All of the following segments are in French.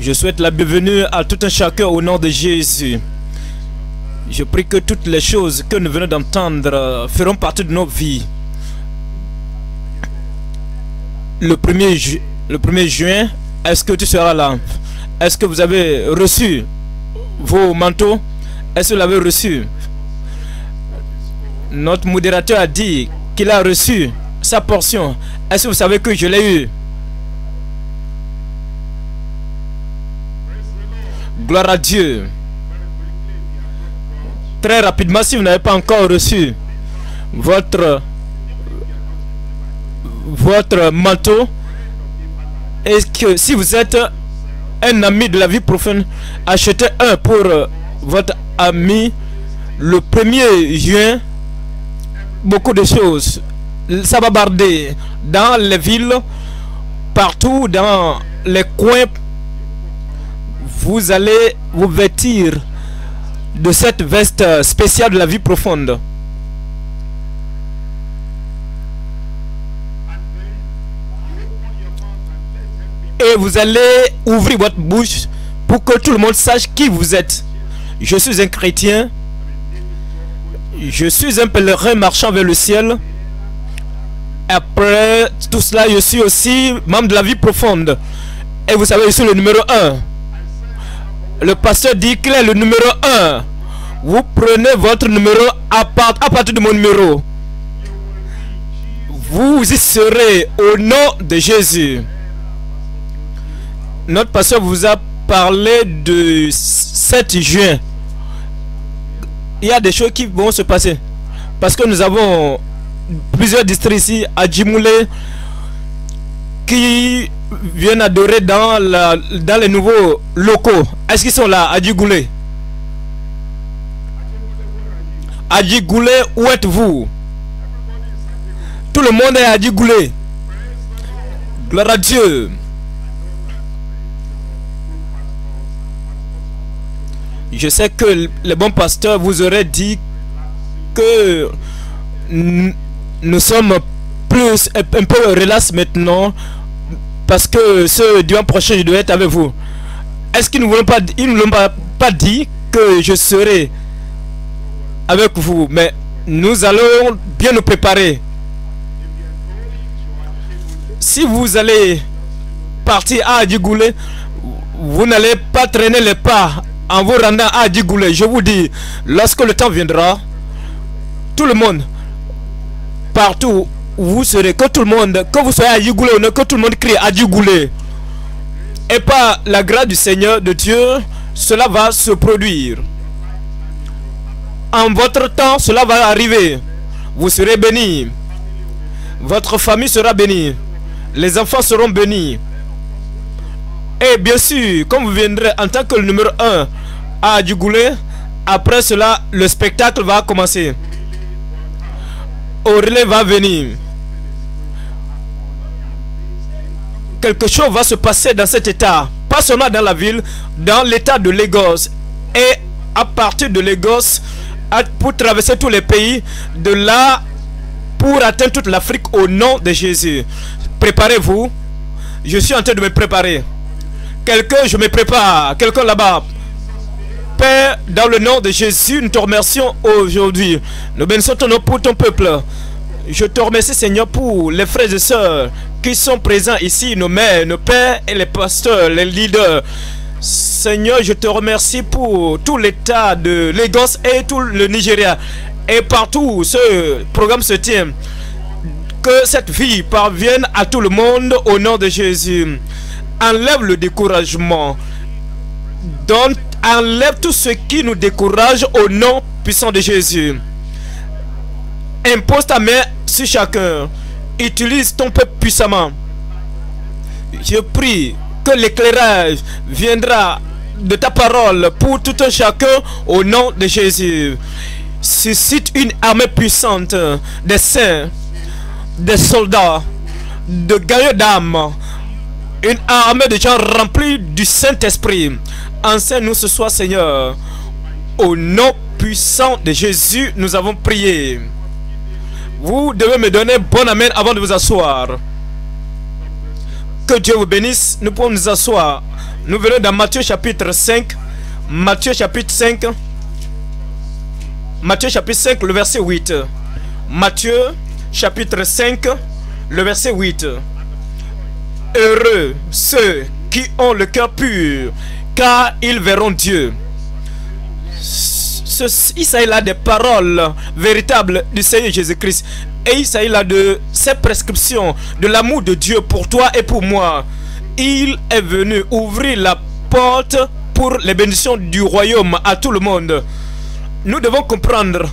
Je souhaite la bienvenue à tout un chacun au nom de Jésus. Je prie que toutes les choses que nous venons d'entendre feront partie de nos vies. Le 1er, ju- le 1er juin, est-ce que tu seras là? Est-ce que vous avez reçu vos manteaux? Est-ce que vous l'avez reçu? Notre modérateur a dit qu'il a reçu sa portion. Est-ce que vous savez que je l'ai eu? Gloire à Dieu. Très rapidement, si vous n'avez pas encore reçu votre votre manteau, est-ce que si vous êtes un ami de la vie profonde, achetez un pour euh, votre ami le 1er juin. Beaucoup de choses. Ça va barder dans les villes, partout dans les coins. Vous allez vous vêtir de cette veste spéciale de la vie profonde. Et vous allez ouvrir votre bouche pour que tout le monde sache qui vous êtes. Je suis un chrétien. Je suis un pèlerin marchant vers le ciel. Après tout cela, je suis aussi membre de la vie profonde. Et vous savez, je suis le numéro 1. Le pasteur dit est le numéro 1. Vous prenez votre numéro à partir de mon numéro. Vous y serez au nom de Jésus. Notre pasteur vous a parlé de 7 juin. Il y a des choses qui vont se passer. Parce que nous avons plusieurs districts ici à Djimoulé qui viennent adorer dans, la, dans les nouveaux locaux. Est-ce qu'ils sont là? À Djigoulé À Djigoulé, où êtes-vous? Tout le monde est à Djigoulé. Gloire à Dieu. Je sais que les bons pasteurs vous auraient dit que nous sommes plus un peu relax maintenant parce que ce dimanche prochain je dois être avec vous. Est-ce qu'ils ne voulaient pas, ils ne l'ont pas, pas dit que je serai avec vous, mais nous allons bien nous préparer. Si vous allez partir à Adigoulé, vous n'allez pas traîner les pas en vous rendant à Adigoulé. Je vous dis, lorsque le temps viendra, tout le monde, partout vous serez, que tout le monde, que vous soyez à Adigoulé ou que tout le monde crie Adigoulé. Et par la grâce du Seigneur de Dieu, cela va se produire. En votre temps, cela va arriver. Vous serez bénis. Votre famille sera bénie. Les enfants seront bénis. Et bien sûr, comme vous viendrez en tant que numéro 1 à Djugoulé, après cela, le spectacle va commencer. Aurélie va venir. Quelque chose va se passer dans cet état. Pas seulement dans la ville, dans l'état de Lagos. Et à partir de Lagos, pour traverser tous les pays, de là, pour atteindre toute l'Afrique au nom de Jésus. Préparez-vous. Je suis en train de me préparer. Quelqu'un, je me prépare. Quelqu'un là-bas. Père, dans le nom de Jésus, nous te remercions aujourd'hui. Nous bénissons ton nom pour ton peuple. Je te remercie, Seigneur, pour les frères et sœurs qui sont présents ici, nos mères, nos pères et les pasteurs, les leaders. Seigneur, je te remercie pour tout l'état de Lagos et tout le Nigeria. Et partout où ce programme se tient. Que cette vie parvienne à tout le monde au nom de Jésus. Enlève le découragement. Donne, enlève tout ce qui nous décourage au nom puissant de Jésus. Impose ta main sur chacun. Utilise ton peuple puissamment. Je prie que l'éclairage viendra de ta parole pour tout un chacun au nom de Jésus. Suscite une armée puissante des saints, des soldats, de gagnants d'âme, une armée de gens remplis du Saint-Esprit. Enseigne-nous ce soir, Seigneur. Au nom puissant de Jésus, nous avons prié. Vous devez me donner bon amen avant de vous asseoir. Que Dieu vous bénisse. Nous pouvons nous asseoir. Nous venons dans Matthieu chapitre 5. Matthieu chapitre 5. Matthieu chapitre 5, le verset 8. Matthieu chapitre 5, le verset 8. Heureux ceux qui ont le cœur pur, car ils verront Dieu. il s'agit là des paroles véritables du Seigneur Jésus-Christ. Et il s'agit là de cette prescription de l'amour de Dieu pour toi et pour moi. Il est venu ouvrir la porte pour les bénédictions du royaume à tout le monde. Nous devons comprendre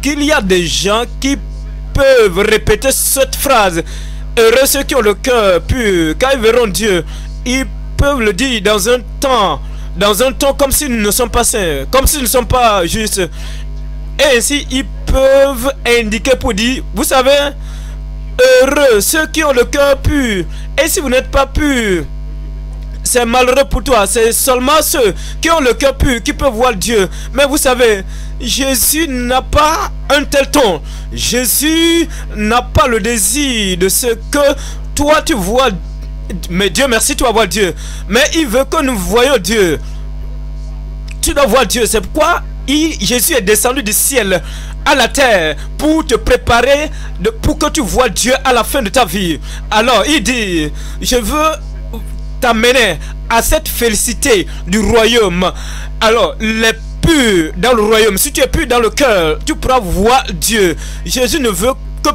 qu'il y a des gens qui peuvent répéter cette phrase Heureux ceux qui ont le cœur pur, car ils verront Dieu. Peuvent le dire dans un temps, dans un temps comme s'ils ne sont pas saints, comme s'ils ne sont pas justes. Et ainsi, ils peuvent indiquer pour dire, vous savez, heureux ceux qui ont le cœur pur. Et si vous n'êtes pas pur, c'est malheureux pour toi. C'est seulement ceux qui ont le cœur pur qui peuvent voir Dieu. Mais vous savez, Jésus n'a pas un tel ton. Jésus n'a pas le désir de ce que toi tu vois. Mais Dieu merci, tu vas voir Dieu. Mais il veut que nous voyons Dieu. Tu dois voir Dieu. C'est pourquoi Jésus est descendu du ciel à la terre pour te préparer, de, pour que tu vois Dieu à la fin de ta vie. Alors il dit, je veux t'amener à cette félicité du royaume. Alors les dans le royaume, si tu es pur dans le cœur, tu pourras voir Dieu. Jésus ne veut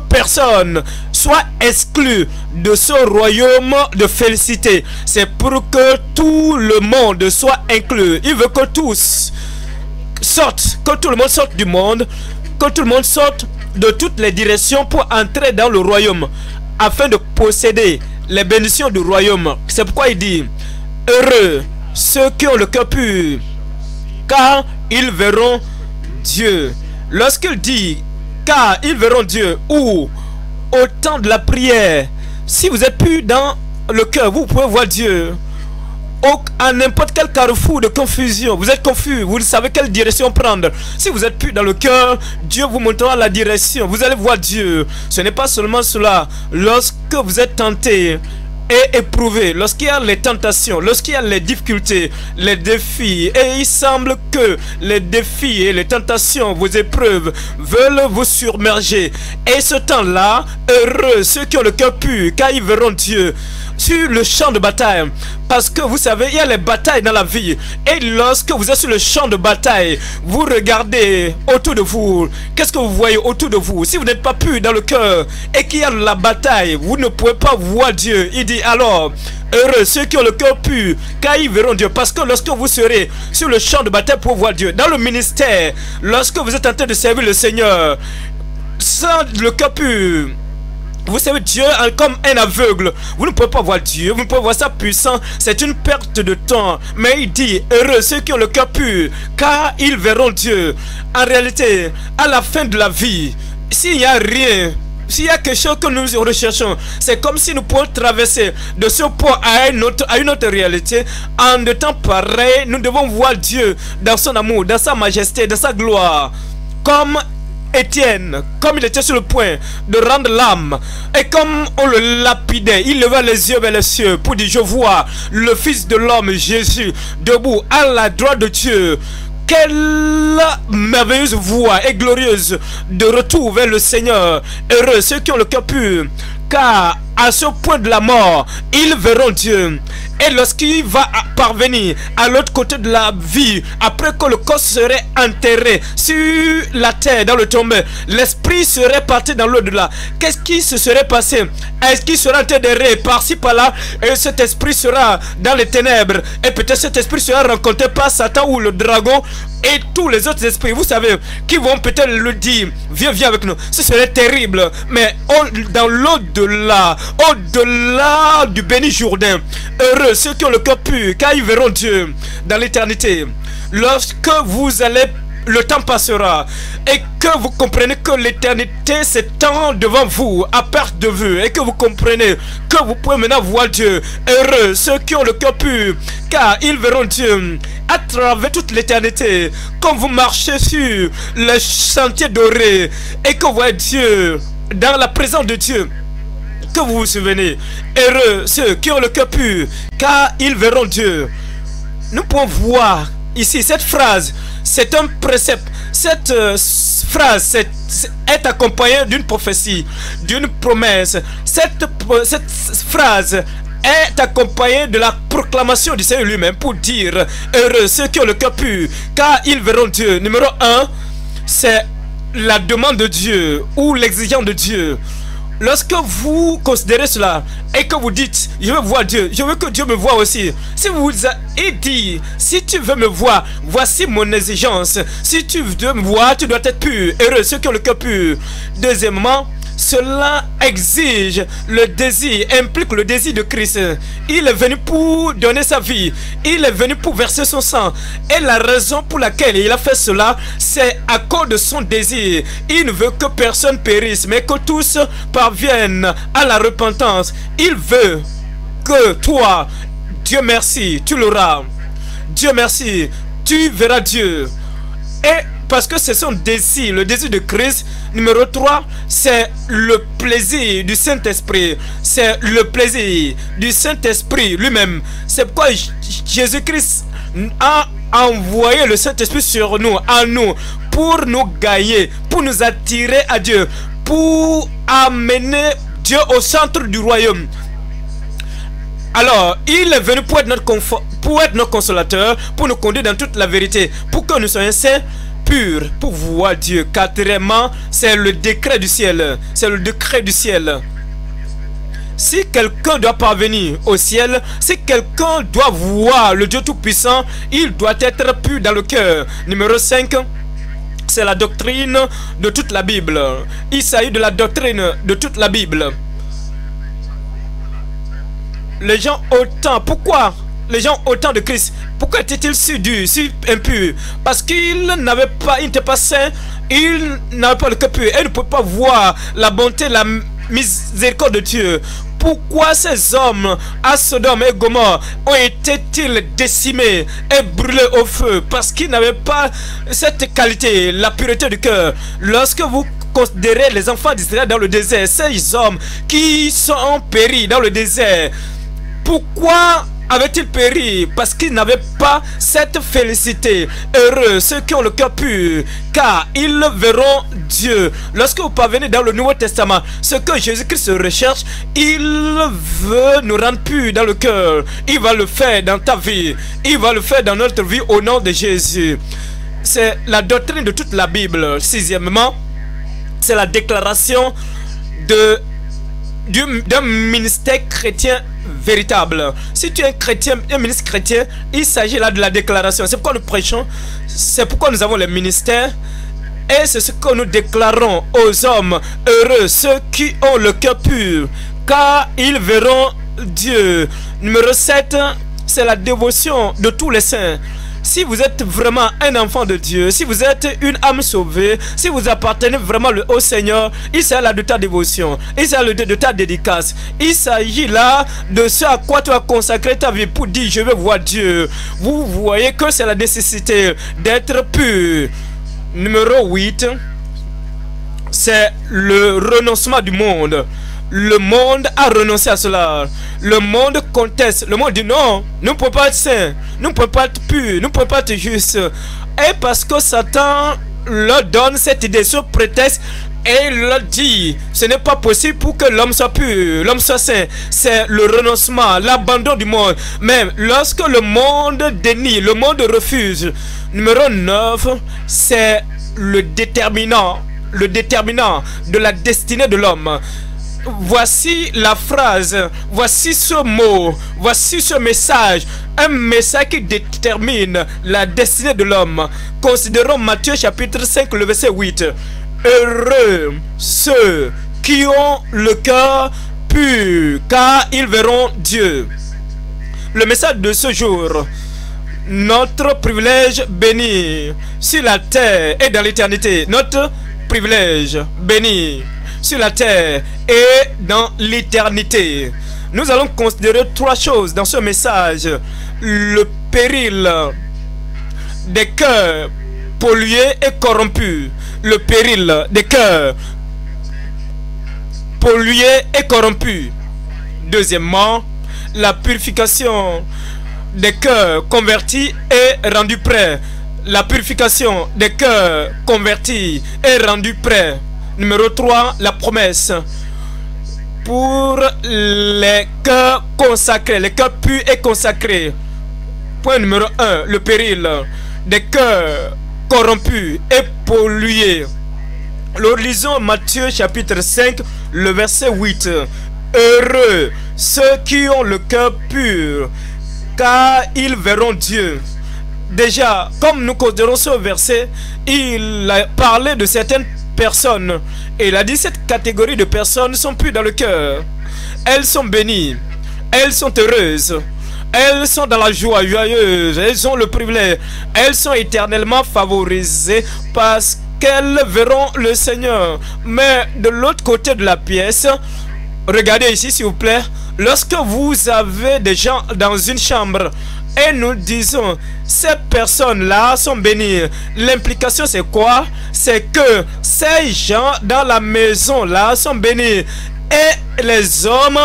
personne soit exclu de ce royaume de félicité. C'est pour que tout le monde soit inclus. Il veut que tous sortent, que tout le monde sorte du monde, que tout le monde sorte de toutes les directions pour entrer dans le royaume, afin de posséder les bénédictions du royaume. C'est pourquoi il dit, heureux ceux qui ont le cœur pur, car ils verront Dieu. Lorsqu'il dit, car ils verront Dieu, ou au temps de la prière, si vous êtes plus dans le cœur, vous pouvez voir Dieu. à n'importe quel carrefour de confusion, vous êtes confus, vous ne savez quelle direction prendre. Si vous êtes plus dans le cœur, Dieu vous montrera la direction. Vous allez voir Dieu. Ce n'est pas seulement cela. Lorsque vous êtes tenté, et éprouvé, lorsqu'il y a les tentations, lorsqu'il y a les difficultés, les défis, et il semble que les défis et les tentations, vos épreuves, veulent vous surmerger. Et ce temps-là, heureux ceux qui ont le cœur pur, car ils verront Dieu sur le champ de bataille. Parce que vous savez, il y a les batailles dans la vie. Et lorsque vous êtes sur le champ de bataille, vous regardez autour de vous. Qu'est-ce que vous voyez autour de vous? Si vous n'êtes pas pur dans le cœur et qu'il y a la bataille, vous ne pouvez pas voir Dieu. Il dit alors, heureux ceux qui ont le cœur pur, car ils verront Dieu. Parce que lorsque vous serez sur le champ de bataille pour voir Dieu, dans le ministère, lorsque vous êtes en train de servir le Seigneur, sans le cœur pur, vous savez, Dieu comme un aveugle. Vous ne pouvez pas voir Dieu, vous ne pouvez voir sa puissance. C'est une perte de temps. Mais il dit, heureux ceux qui ont le cœur pur, car ils verront Dieu. En réalité, à la fin de la vie, s'il n'y a rien, s'il y a quelque chose que nous recherchons, c'est comme si nous pouvions traverser de ce point à une autre, à une autre réalité. En de temps pareil, nous devons voir Dieu dans son amour, dans sa majesté, dans sa gloire. Comme Étienne, comme il était sur le point de rendre l'âme, et comme on le lapidait, il leva les yeux vers les cieux pour dire, je vois le Fils de l'homme, Jésus, debout à la droite de Dieu. Quelle merveilleuse voix et glorieuse de retour vers le Seigneur. Heureux ceux qui ont le cœur pur, car à ce point de la mort, ils verront Dieu. Et lorsqu'il va parvenir à l'autre côté de la vie, après que le corps serait enterré sur la terre, dans le tombeau, l'esprit serait parti dans l'au-delà. Qu'est-ce qui se serait passé? Est-ce qu'il sera enterré par-ci par-là? Et cet esprit sera dans les ténèbres Et peut-être cet esprit sera rencontré par Satan ou le dragon et tous les autres esprits, vous savez, qui vont peut-être le dire, viens, viens avec nous. Ce serait terrible. Mais dans l'au-delà, au-delà du béni Jourdain. Heureux ceux qui ont le cœur pur, car ils verront Dieu dans l'éternité. Lorsque vous allez le temps passera et que vous comprenez que l'éternité s'étend devant vous à perte de vue et que vous comprenez que vous pouvez maintenant voir Dieu. Heureux ceux qui ont le cœur pur car ils verront Dieu à travers toute l'éternité quand vous marchez sur le sentier doré et que vous voyez Dieu dans la présence de Dieu que vous vous souvenez. Heureux ceux qui ont le cœur pur, car ils verront Dieu. Nous pouvons voir ici cette phrase, c'est un précepte. Cette euh, phrase est, accompagnée d'une prophétie, d'une promesse. Cette, phrase est accompagnée de la proclamation du Seigneur lui-même pour dire heureux ceux qui ont le cœur pur, car ils verront Dieu. Numéro 1, c'est la demande de Dieu ou l'exigence de Dieu. Lorsque vous considérez cela et que vous dites, je veux voir Dieu, je veux que Dieu me voie aussi. Si vous avez dit, si tu veux me voir, voici mon exigence. Si tu veux me voir, tu dois être pur, heureux, ceux qui ont le cœur pur. Deuxièmement, cela exige le désir, implique le désir de Christ. Il est venu pour donner sa vie. Il est venu pour verser son sang. Et la raison pour laquelle il a fait cela, c'est à cause de son désir. Il ne veut que personne périsse, mais que tous parviennent à la repentance. Il veut que toi, Dieu merci, tu l'auras. Dieu merci, tu verras Dieu. Et parce que c'est son désir, le désir de Christ. Numéro 3, c'est le plaisir du Saint-Esprit. C'est le plaisir du Saint-Esprit lui-même. C'est pourquoi Jésus-Christ a envoyé le Saint-Esprit sur nous, à nous, pour nous gagner, pour nous attirer à Dieu, pour amener Dieu au centre du royaume. Alors, il est venu pour être notre, pour être notre consolateur, pour nous conduire dans toute la vérité, pour que nous soyons saints, pour voir Dieu. Quatrièmement, c'est le décret du ciel. C'est le décret du ciel. Si quelqu'un doit parvenir au ciel, si quelqu'un doit voir le Dieu Tout-Puissant, il doit être pur dans le cœur. Numéro 5, c'est la doctrine de toute la Bible. Il s'agit de la doctrine de toute la Bible. Les gens autant, pourquoi les gens autant de Christ, pourquoi étaient-ils si durs, si impurs Parce qu'ils n'avaient pas, ils n'étaient pas saints, ils n'avaient pas le cœur pur, ils ne pouvaient pas voir la bonté, la miséricorde de Dieu. Pourquoi ces hommes à Sodome et Gomorre ont été-ils décimés et brûlés au feu? Parce qu'ils n'avaient pas cette qualité, la pureté du cœur. Lorsque vous considérez les enfants d'Israël dans le désert, ces hommes qui sont péris dans le désert, pourquoi avait-il péri parce qu'ils n'avaient pas cette félicité? Heureux ceux qui ont le cœur pur, car ils verront Dieu. Lorsque vous parvenez dans le Nouveau Testament, ce que Jésus-Christ recherche, il veut nous rendre purs dans le cœur. Il va le faire dans ta vie. Il va le faire dans notre vie au nom de Jésus. C'est la doctrine de toute la Bible. Sixièmement, c'est la déclaration de d'un ministère chrétien véritable. Si tu es un chrétien, un ministre chrétien, il s'agit là de la déclaration. C'est pourquoi nous prêchons, c'est pourquoi nous avons le ministère. Et c'est ce que nous déclarons aux hommes heureux, ceux qui ont le cœur pur, car ils verront Dieu. Numéro 7, c'est la dévotion de tous les saints. Si vous êtes vraiment un enfant de Dieu, si vous êtes une âme sauvée, si vous appartenez vraiment au Seigneur, il s'agit là de ta dévotion, il s'agit de, de ta dédicace. Il s'agit là de ce à quoi tu as consacré ta vie pour dire je veux voir Dieu. Vous voyez que c'est la nécessité d'être pur. Numéro 8, c'est le renoncement du monde. Le monde a renoncé à cela. Le monde conteste. Le monde dit non, nous ne pouvons pas être saints. Nous ne pouvons pas être purs. Nous ne pouvons pas être justes. Et parce que Satan leur donne cette idée sur prétexte et leur dit ce n'est pas possible pour que l'homme soit pur, l'homme soit saint. C'est le renoncement, l'abandon du monde. Mais lorsque le monde dénie, le monde refuse. Numéro 9, c'est le déterminant, le déterminant de la destinée de l'homme voici la phrase, voici ce mot, voici ce message, un message qui détermine la destinée de l'homme. Considérons Matthieu chapitre 5, le verset 8. Heureux ceux qui ont le cœur pur, car ils verront Dieu. Le message de ce jour, notre privilège béni sur la terre et dans l'éternité. Notre privilège béni la terre et dans l'éternité. Nous allons considérer trois choses dans ce message. Le péril des cœurs pollués et corrompus. Le péril des cœurs pollué et corrompu. Deuxièmement, la purification des cœurs convertis et rendus prêts. La purification des cœurs convertis et rendus prêts. Numéro 3, la promesse. Pour les cœurs consacrés, les cœurs purs et consacrés. Point numéro 1, le péril des cœurs corrompus et pollués. Lisons Matthieu chapitre 5, le verset 8. Heureux ceux qui ont le cœur pur, car ils verront Dieu. Déjà, comme nous considérons ce verset, il a parlé de certaines personnes. Et il a dit cette catégorie de personnes sont plus dans le cœur. Elles sont bénies. Elles sont heureuses. Elles sont dans la joie joyeuse. Elles ont le privilège. Elles sont éternellement favorisées parce qu'elles verront le Seigneur. Mais de l'autre côté de la pièce, regardez ici s'il vous plaît, lorsque vous avez des gens dans une chambre et nous disons ces personnes-là sont bénies. L'implication c'est quoi? C'est que ces gens dans la maison-là sont bénis. Et les hommes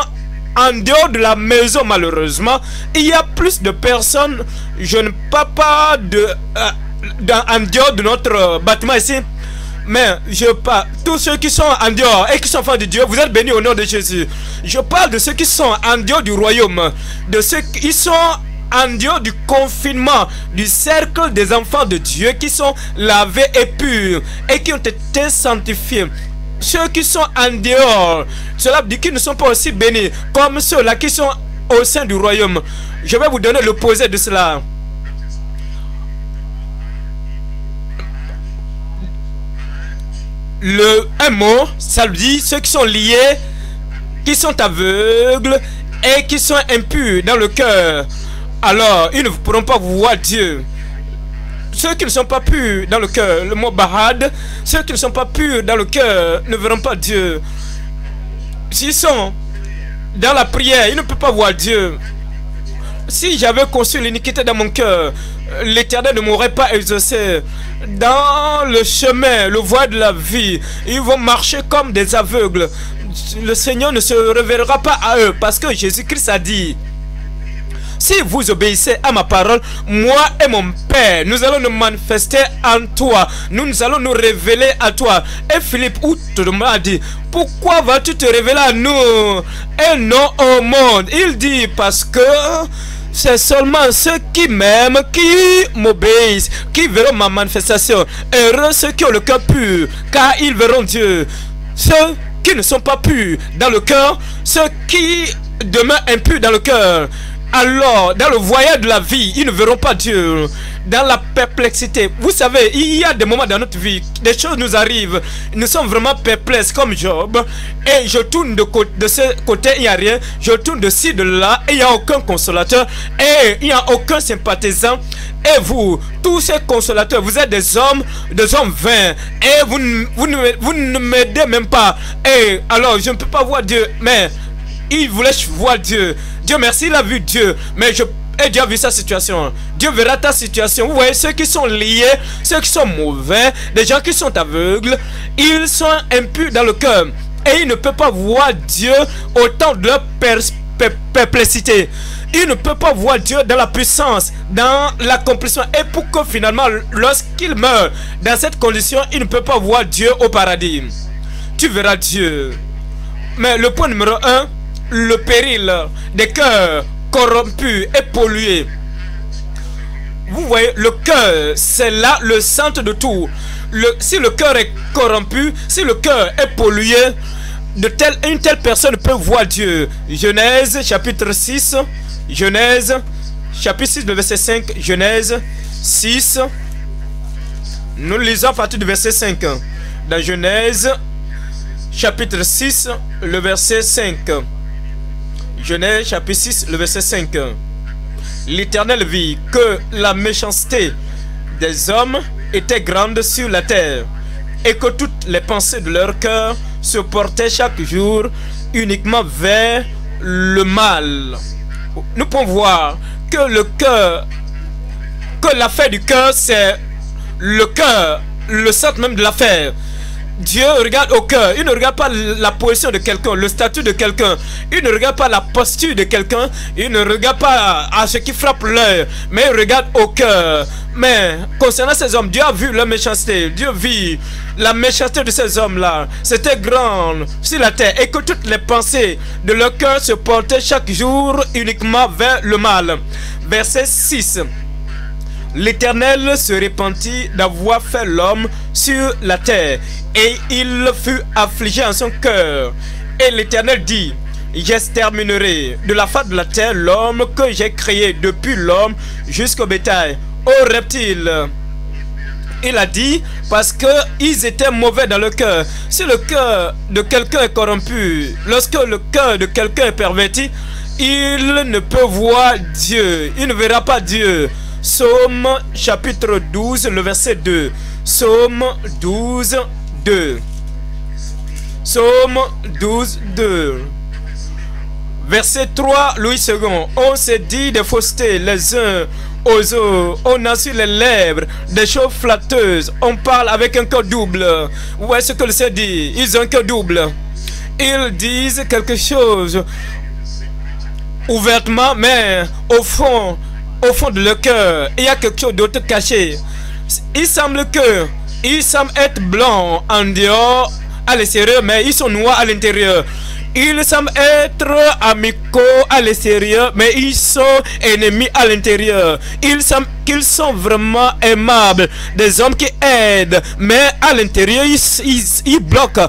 en dehors de la maison, malheureusement, il y a plus de personnes. Je ne parle pas de, euh, en dehors de notre bâtiment ici. Mais je parle, tous ceux qui sont en dehors et qui sont enfants de Dieu, vous êtes bénis au nom de Jésus. Je parle de ceux qui sont en dehors du royaume, de ceux qui sont en dehors du confinement, du cercle des enfants de Dieu qui sont lavés et purs et qui ont été sanctifiés. Ceux qui sont en dehors, cela dire qu'ils ne sont pas aussi bénis comme ceux-là qui sont au sein du royaume. Je vais vous donner l'opposé de cela. Le un mot, ça dire ceux qui sont liés, qui sont aveugles et qui sont impurs dans le cœur. Alors, ils ne pourront pas voir Dieu. Ceux qui ne sont pas purs dans le cœur, le mot bahad, ceux qui ne sont pas purs dans le cœur ne verront pas Dieu. S'ils sont dans la prière, ils ne peuvent pas voir Dieu. Si j'avais conçu l'iniquité dans mon cœur, l'éternel ne m'aurait pas exaucé. Dans le chemin, le voie de la vie, ils vont marcher comme des aveugles. Le Seigneur ne se révélera pas à eux parce que Jésus-Christ a dit si vous obéissez à ma parole, moi et mon Père, nous allons nous manifester en toi. Nous, nous allons nous révéler à toi. Et Philippe, où te m'a dit, pourquoi vas-tu te révéler à nous et non au monde? Il dit, parce que c'est seulement ceux qui m'aiment, qui m'obéissent, qui verront ma manifestation. Heureux ceux qui ont le cœur pur, car ils verront Dieu. Ceux qui ne sont pas purs dans le cœur, ceux qui demeurent impurs dans le cœur, alors dans le voyage de la vie, ils ne verront pas Dieu. Dans la perplexité, vous savez, il y a des moments dans notre vie, des choses nous arrivent, nous sommes vraiment perplexes comme Job, et je tourne de, ce côté, il n'y a rien, je tourne de ci, de là, et il n'y a aucun consolateur, et il n'y a aucun sympathisant. Et vous, tous ces consolateurs, vous êtes des hommes, des hommes vains, et vous, vous, vous ne m'aidez même pas. Et alors, je ne peux pas voir Dieu, mais il voulait voir Dieu. Dieu merci, il a vu Dieu. Mais Dieu a vu sa situation. Dieu verra ta situation. Vous voyez, ceux qui sont liés, ceux qui sont mauvais, des gens qui sont aveugles, ils sont impurs dans le cœur. Et ils ne peuvent pas voir Dieu au temps de leur perplexité. Ils ne peuvent pas voir Dieu dans la puissance, dans l'accomplissement. Et pour que finalement, lorsqu'ils meurent dans cette condition, ils ne peuvent pas voir Dieu au paradis. Tu verras Dieu. Mais le point numéro un, le péril des cœurs corrompus et pollués. Vous voyez, le cœur, c'est là le centre de tout. Le, si le cœur est corrompu, si le cœur est pollué, de telle, une telle personne peut voir Dieu. Genèse chapitre 6, Genèse chapitre 6, verset 5, Genèse 6. Nous lisons à partir du verset 5. Dans Genèse chapitre 6, le verset 5. Genèse chapitre 6, le verset 5. L'Éternel vit que la méchanceté des hommes était grande sur la terre et que toutes les pensées de leur cœur se portaient chaque jour uniquement vers le mal. Nous pouvons voir que le cœur, que l'affaire du cœur, c'est le cœur, le centre même de l'affaire. Dieu regarde au cœur. Il ne regarde pas la position de quelqu'un, le statut de quelqu'un. Il ne regarde pas la posture de quelqu'un. Il ne regarde pas à ce qui frappe l'œil. Mais il regarde au cœur. Mais concernant ces hommes, Dieu a vu leur méchanceté. Dieu vit la méchanceté de ces hommes-là. C'était grande sur la terre. Et que toutes les pensées de leur cœur se portaient chaque jour uniquement vers le mal. Verset 6. L'Éternel se repentit d'avoir fait l'homme sur la terre, et il fut affligé en son cœur. Et l'Éternel dit, j'exterminerai de la face de la terre l'homme que j'ai créé depuis l'homme jusqu'au bétail, aux reptiles. Il a dit parce qu'ils étaient mauvais dans le cœur. Si le cœur de quelqu'un est corrompu, lorsque le cœur de quelqu'un est perverti, il ne peut voir Dieu. Il ne verra pas Dieu. Psaume chapitre 12, le verset 2. Psaume 12, 2. Psaume 12, 2. Verset 3, Louis II. On s'est dit de faussetés les uns aux autres. On a sur les lèvres des choses flatteuses. On parle avec un cœur double. Où est-ce que le Seigneur dit? Ils ont un cœur double. Ils disent quelque chose ouvertement, mais au fond, au fond de leur cœur, il y a quelque chose d'autre caché. Il semble que ils semblent être blancs en dehors, à l'extérieur, mais ils sont noirs à l'intérieur. Ils semblent être amicaux à l'extérieur, mais ils sont ennemis à l'intérieur. Ils semblent qu'ils sont vraiment aimables, des hommes qui aident, mais à l'intérieur, ils, ils, bloquent.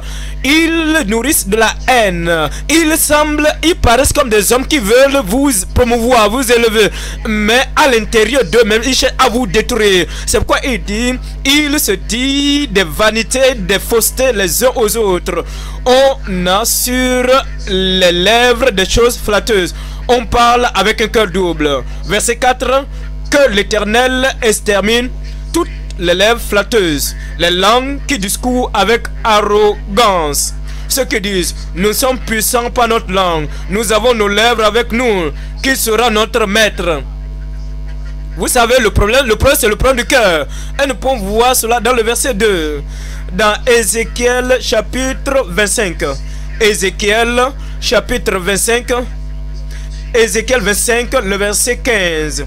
Ils nourrissent de la haine. Ils semblent, ils paraissent comme des hommes qui veulent vous promouvoir, vous élever, mais à l'intérieur d'eux-mêmes, ils cherchent à vous détruire. C'est pourquoi il dit, il se dit des vanités, des faussetés les uns aux autres. On a sur les lèvres des choses flatteuses. On parle avec un cœur double. Verset 4 que l'Éternel extermine les lèvres flatteuses, les langues qui discourent avec arrogance. Ceux qui disent, nous sommes puissants par notre langue, nous avons nos lèvres avec nous, qui sera notre maître? Vous savez, le problème, le problème c'est le problème du cœur. Et nous pouvons voir cela dans le verset 2, dans Ézéchiel chapitre 25. Ézéchiel chapitre 25. Ézéchiel 25, le verset 15.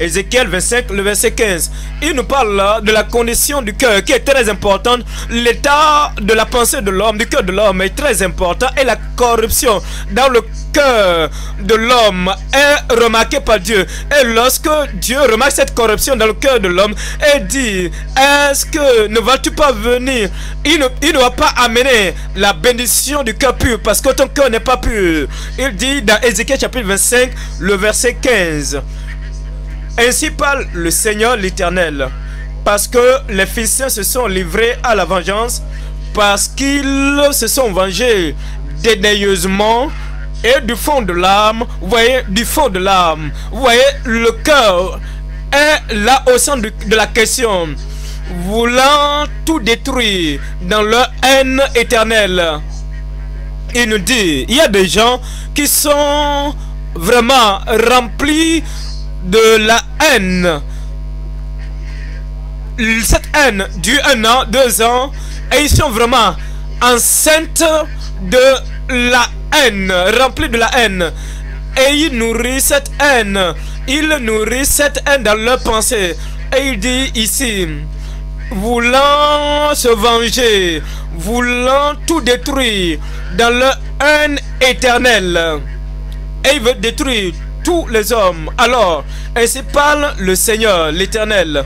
Ézéchiel 25, le verset 15. Il nous parle de la condition du cœur qui est très importante. L'état de la pensée de l'homme, du cœur de l'homme est très important. Et la corruption dans le cœur de l'homme est remarquée par Dieu. Et lorsque Dieu remarque cette corruption dans le cœur de l'homme, et dit, est-ce que ne vas-tu pas venir? Il ne, il ne va pas amener la bénédiction du cœur pur parce que ton cœur n'est pas pur. Il dit dans Ézéchiel chapitre 25, le verset 15. Ainsi parle le Seigneur l'Éternel, parce que les Philistins se sont livrés à la vengeance, parce qu'ils se sont vengés dédaigneusement et du fond de l'âme, vous voyez, du fond de l'âme, vous voyez, le cœur est là au centre de la question, voulant tout détruire dans leur haine éternelle. Il nous dit, il y a des gens qui sont vraiment remplis de la haine. Cette haine dure un an, deux ans, et ils sont vraiment enceintes de la haine, remplis de la haine. Et ils nourrissent cette haine. Ils nourrissent cette haine dans leur pensée. Et il dit ici, voulant se venger, voulant tout détruire dans leur haine éternelle. Et il veut détruire tous les hommes. Alors, ainsi parle le Seigneur, l'Éternel.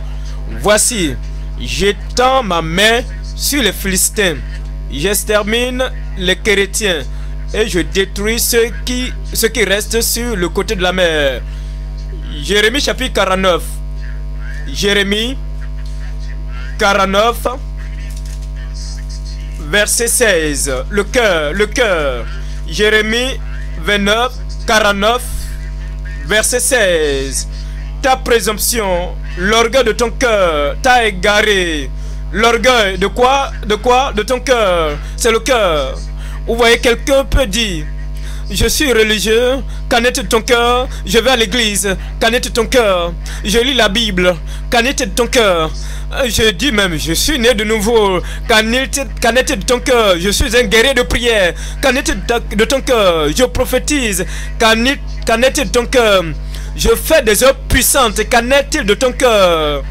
Voici, j'étends ma main sur les Philistins. J'extermine les chrétiens et je détruis ceux qui, ceux qui restent sur le côté de la mer. Jérémie chapitre 49. Jérémie 49, verset 16. Le cœur, le cœur. Jérémie 29, 49, verset 16. Ta présomption, l'orgueil de ton cœur t'a égaré. L'orgueil de quoi? De quoi? De ton cœur. C'est le cœur. Vous voyez, quelqu'un peut dire, Je suis religieux. Qu'en est ton cœur Je vais à l'église. Qu'en est ton cœur Je lis la Bible. Qu'en est de ton cœur Je dis même, je suis né de nouveau. Qu'en est de ton cœur Je suis un guerrier de prière. Qu'en est de ton cœur Je prophétise. Qu'en est de ton cœur Je fais des œuvres puissantes. Qu'en est-il de ton cœur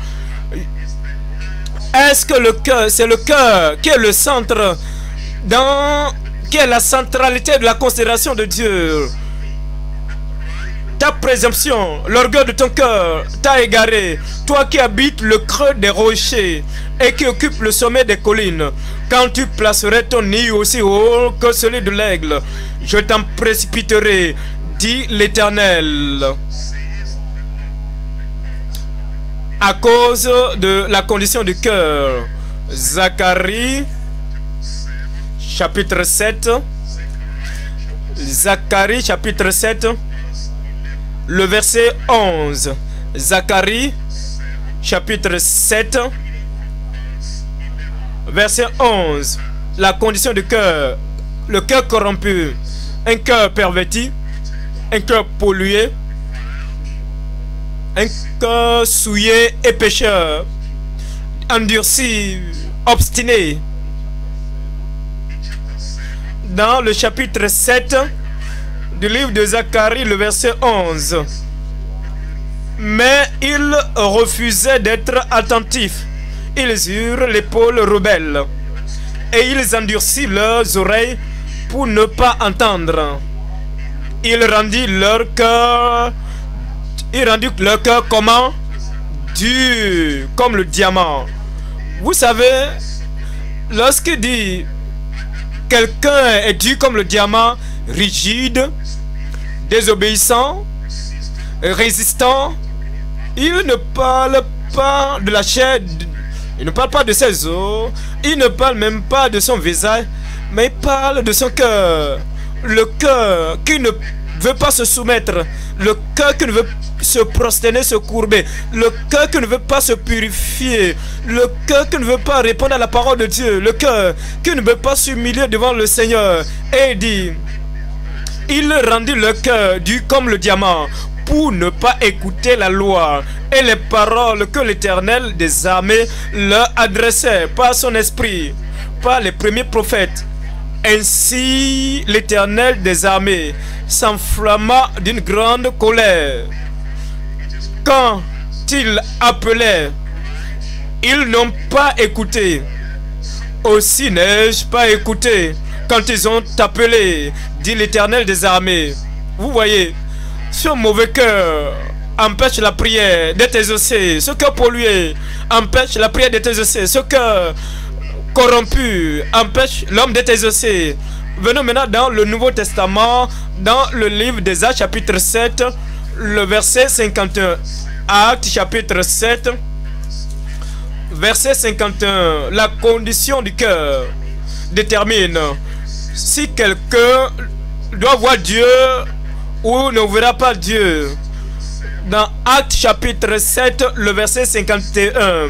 Est-ce que le cœur, c'est le cœur qui est le centre dans est la centralité de la considération de Dieu. Ta présomption, l'orgueil de ton cœur t'a égaré. Toi qui habites le creux des rochers et qui occupe le sommet des collines, quand tu placerais ton nid aussi haut que celui de l'aigle, je t'en précipiterai, dit l'Éternel. À cause de la condition du cœur, Zacharie chapitre 7. Zacharie chapitre 7. Le verset 11. Zacharie chapitre 7. Verset 11. La condition du cœur. Le cœur corrompu. Un cœur perverti. Un cœur pollué. Un cœur souillé et pécheur. Endurci, obstiné dans le chapitre 7 du livre de Zacharie, le verset 11. Mais ils refusaient d'être attentifs. Ils eurent l'épaule rebelle. Et ils endurcirent leurs oreilles pour ne pas entendre. Ils rendirent leur cœur. Ils rendirent leur cœur comment? Dur comme le diamant. Vous savez, lorsqu'il dit quelqu'un est dur comme le diamant, rigide, désobéissant, résistant, il ne parle pas de la chair, il ne parle pas de ses os, il ne parle même pas de son visage, mais il parle de son cœur. Le cœur qui ne veut pas se soumettre, le cœur qui ne veut se prosterner, se courber, le cœur qui ne veut pas se purifier, le cœur qui ne veut pas répondre à la parole de Dieu, le cœur qui ne veut pas s'humilier devant le Seigneur. Et dit, il rendit le cœur du comme le diamant pour ne pas écouter la loi. Et les paroles que l'Éternel des armées leur adressait par son esprit, par les premiers prophètes. Ainsi l'Éternel des armées s'enflamma d'une grande colère. Quand il appelait, ils n'ont pas écouté. Aussi n'ai-je pas écouté quand ils ont appelé, dit l'Éternel des armées. Vous voyez, ce mauvais cœur empêche la prière d'être exaucée. Ce cœur pollué empêche la prière d'être exaucée. Ce cœur corrompu empêche l'homme d'être exaucé. Venons maintenant dans le Nouveau Testament, dans le livre des Actes chapitre 7, le verset 51. Actes chapitre 7, verset 51. La condition du cœur détermine si quelqu'un doit voir Dieu ou ne verra pas Dieu. Dans Actes chapitre 7, le verset 51.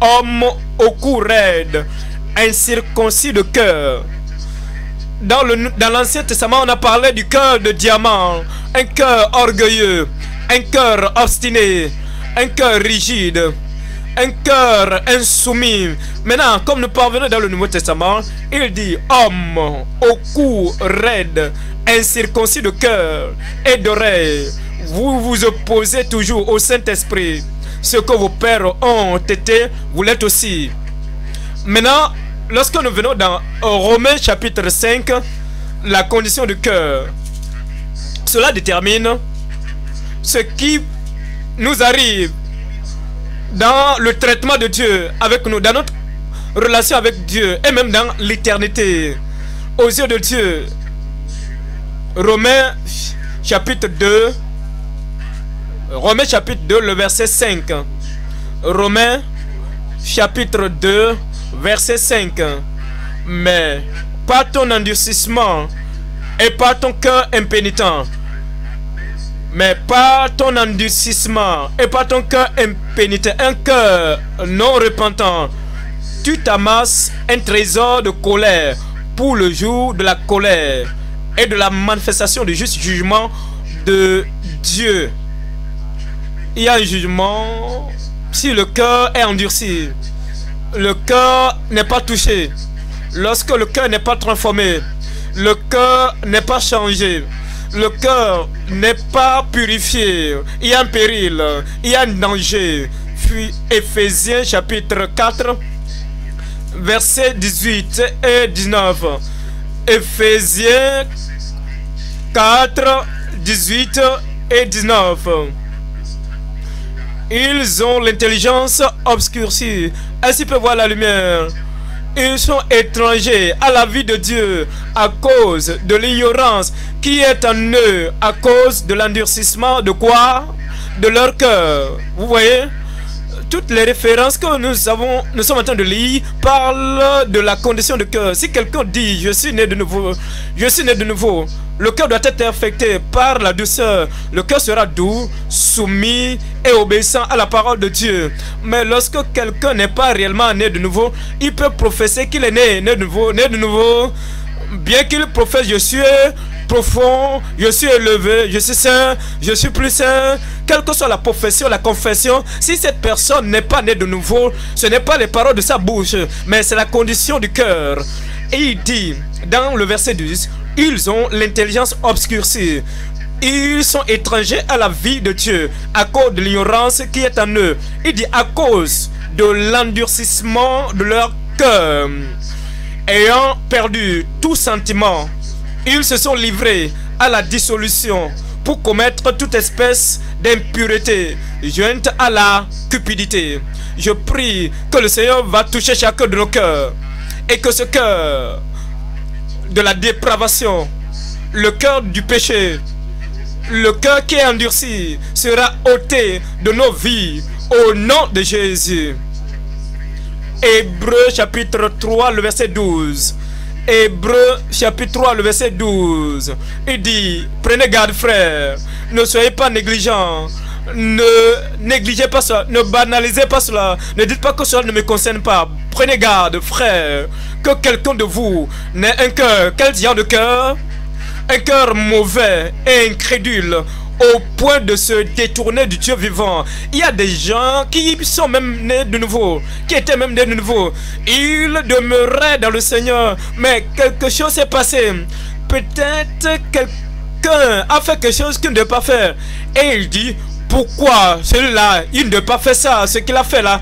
Homme au cou raide, incirconcis de cœur. Dans l'Ancien Testament, on a parlé du cœur de diamant, un cœur orgueilleux, un cœur obstiné, un cœur rigide, un cœur insoumis. Maintenant, comme nous parvenons dans le Nouveau Testament, il dit homme au cou raide, incirconcis de cœur et d'oreille. Vous vous opposez toujours au Saint-Esprit. Ce que vos pères ont été, vous l'êtes aussi. Maintenant, lorsque nous venons dans Romains chapitre 5, la condition du cœur, cela détermine ce qui nous arrive dans le traitement de Dieu avec nous, dans notre relation avec Dieu et même dans l'éternité aux yeux de Dieu. Romains chapitre 2, Romains chapitre 2, le verset 5. Romains chapitre 2, verset 5. Mais par ton endurcissement et par ton cœur impénitent, mais par ton endurcissement et par ton cœur impénitent, un cœur non repentant, tu t'amasses un trésor de colère pour le jour de la colère et de la manifestation du juste jugement de Dieu. Il y a un jugement si le cœur est endurci. Le cœur n'est pas touché. Lorsque le cœur n'est pas transformé, le cœur n'est pas changé, le cœur n'est pas purifié, il y a un péril, il y a un danger. Puis Ephésiens chapitre 4, versets 18 et 19. Ephésiens 4, 18 et 19. Ils ont l'intelligence obscurcie. Ainsi peut voir la lumière. Ils sont étrangers à la vie de Dieu à cause de l'ignorance qui est en eux, à cause de l'endurcissement de quoi? De leur cœur. Vous voyez? Toutes les références que nous avons, nous sommes en train de lire parlent de la condition de cœur. Si quelqu'un dit je suis né de nouveau, je suis né de nouveau, le cœur doit être affecté par la douceur. Le cœur sera doux, soumis et obéissant à la parole de Dieu. Mais lorsque quelqu'un n'est pas réellement né de nouveau, il peut professer qu'il est né, né de nouveau, né de nouveau. Bien qu'il professe je suis profond, je suis élevé, je suis saint, je suis plus saint. Quelle que soit la profession, la confession, si cette personne n'est pas née de nouveau, ce n'est pas les paroles de sa bouche, mais c'est la condition du cœur. Et il dit dans le verset 10, ils ont l'intelligence obscurcie. Ils sont étrangers à la vie de Dieu à cause de l'ignorance qui est en eux. Il dit à cause de l'endurcissement de leur cœur. Ayant perdu tout sentiment, ils se sont livrés à la dissolution pour commettre toute espèce d'impureté jointe à la cupidité. Je prie que le Seigneur va toucher chacun de nos cœurs et que ce cœur de la dépravation, le cœur du péché, le cœur qui est endurci sera ôté de nos vies au nom de Jésus. Hébreu chapitre 3, le verset 12. Hébreu chapitre 3, le verset 12. Il dit, prenez garde frère, ne soyez pas négligents. Ne négligez pas cela, ne banalisez pas cela, ne dites pas que cela ne me concerne pas. Prenez garde, frère, que quelqu'un de vous n'ait un cœur. Quel genre de cœur? Un cœur mauvais et incrédule au point de se détourner du Dieu vivant. Il y a des gens qui sont même nés de nouveau, qui étaient même nés de nouveau. Ils demeuraient dans le Seigneur, mais quelque chose s'est passé. Peut-être quelqu'un a fait quelque chose qu'il ne doit pas faire. Et il dit, pourquoi celui-là, il ne doit pas faire ça, ce qu'il a fait là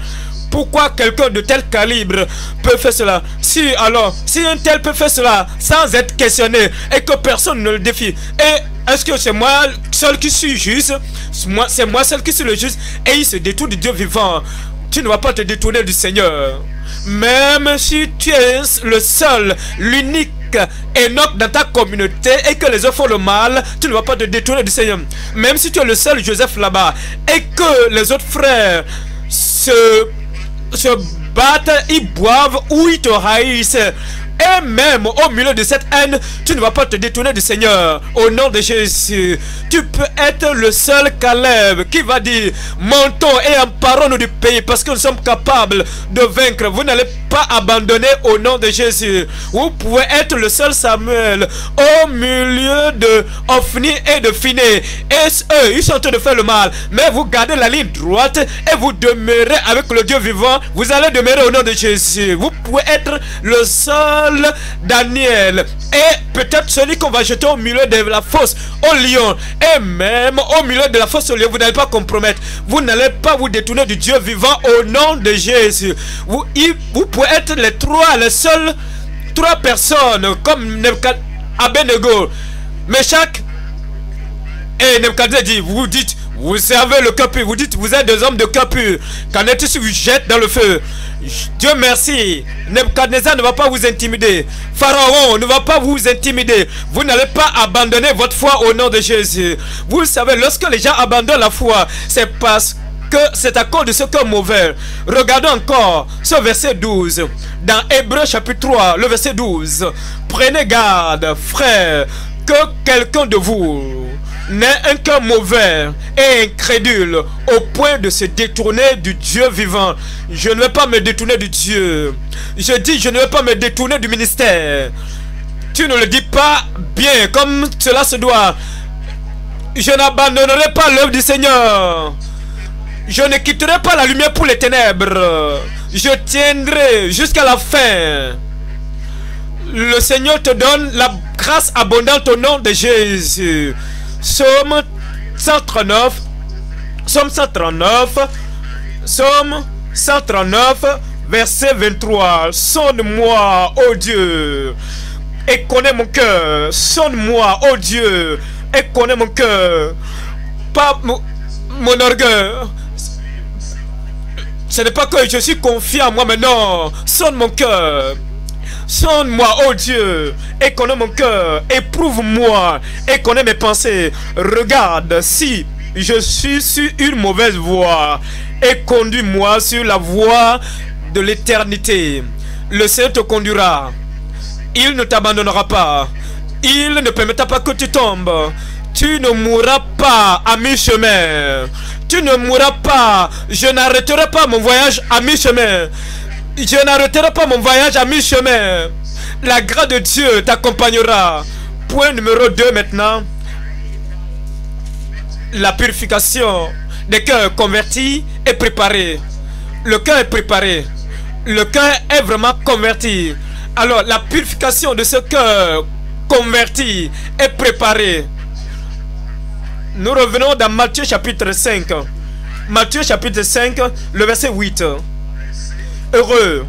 pourquoi quelqu'un de tel calibre peut faire cela? Si alors, si un tel peut faire cela sans être questionné et que personne ne le défie, et est-ce que c'est moi seul qui suis juste? C'est moi seul qui suis le juste et il se détourne du Dieu vivant. Tu ne vas pas te détourner du Seigneur. Même si tu es le seul, l'unique Enoch dans ta communauté et que les autres font le mal, tu ne vas pas te détourner du Seigneur. Même si tu es le seul Joseph là-bas et que les autres frères se se battent, ils boivent ou ils te haïssent. Et même au milieu de cette haine, tu ne vas pas te détourner du Seigneur. Au nom de Jésus, tu peux être le seul Caleb qui va dire Montons et emparons-nous du pays parce que nous sommes capables de vaincre. Vous n'allez pas abandonner au nom de Jésus. Vous pouvez être le seul Samuel au milieu de Ophni et de Phiné. Et ils sont en train de faire le mal. Mais vous gardez la ligne droite et vous demeurez avec le Dieu vivant. Vous allez demeurer au nom de Jésus. Vous pouvez être le seul Daniel et peut-être celui qu'on va jeter au milieu de la fosse au lion. Et même au milieu de la fosse au lion vous n'allez pas compromettre. Vous n'allez pas vous détourner du Dieu vivant au nom de Jésus. Vous, pouvez être les trois les seuls trois personnes comme Abednego. Meshach et Nebuchadnezzar dit vous dites vous servez le cœur Vous dites, vous êtes des hommes de cœur pur. Est-il si vous jette dans le feu Dieu merci. Nebuchadnezzar ne va pas vous intimider. Pharaon ne va pas vous intimider. Vous n'allez pas abandonner votre foi au nom de Jésus. Vous savez, lorsque les gens abandonnent la foi, c'est parce que c'est à cause de ce cœur mauvais. Regardons encore ce verset 12. Dans Hébreu chapitre 3, le verset 12. Prenez garde, frère, que quelqu'un de vous n'est un cœur mauvais et incrédule au point de se détourner du Dieu vivant. Je ne vais pas me détourner du Dieu. Je dis, je ne vais pas me détourner du ministère. tu ne le dis pas bien comme cela se doit. Je n'abandonnerai pas l'œuvre du Seigneur. Je ne quitterai pas la lumière pour les ténèbres. Je tiendrai jusqu'à la fin. Le Seigneur te donne la grâce abondante au nom de Jésus. Somme 139. Somme 139. Somme 139, verset 23. Sonne-moi, ô Dieu, et connais mon cœur. Sonne-moi, ô Dieu, et connais mon cœur. Pas mon, orgueil. Ce n'est pas que je suis confiant en moi, mais non. Sonne mon cœur. Sonne-moi, oh Dieu, et connais mon cœur, éprouve-moi, et connais mes pensées. Regarde si je suis sur une mauvaise voie, et conduis-moi sur la voie de l'éternité. Le Seigneur te conduira. Il ne t'abandonnera pas. Il ne permettra pas que tu tombes. Tu ne mourras pas à mi-chemin. Tu ne mourras pas. Je n'arrêterai pas mon voyage à mi-chemin. Je n'arrêterai pas mon voyage à mi-chemin. La grâce de Dieu t'accompagnera. Point numéro 2 maintenant. La purification des cœurs convertis est préparée. Le cœur est préparé. Le cœur est vraiment converti. Alors, la purification de ce cœur converti est préparée. Nous revenons dans Matthieu chapitre 5. Matthieu chapitre 5, le verset 8. Heureux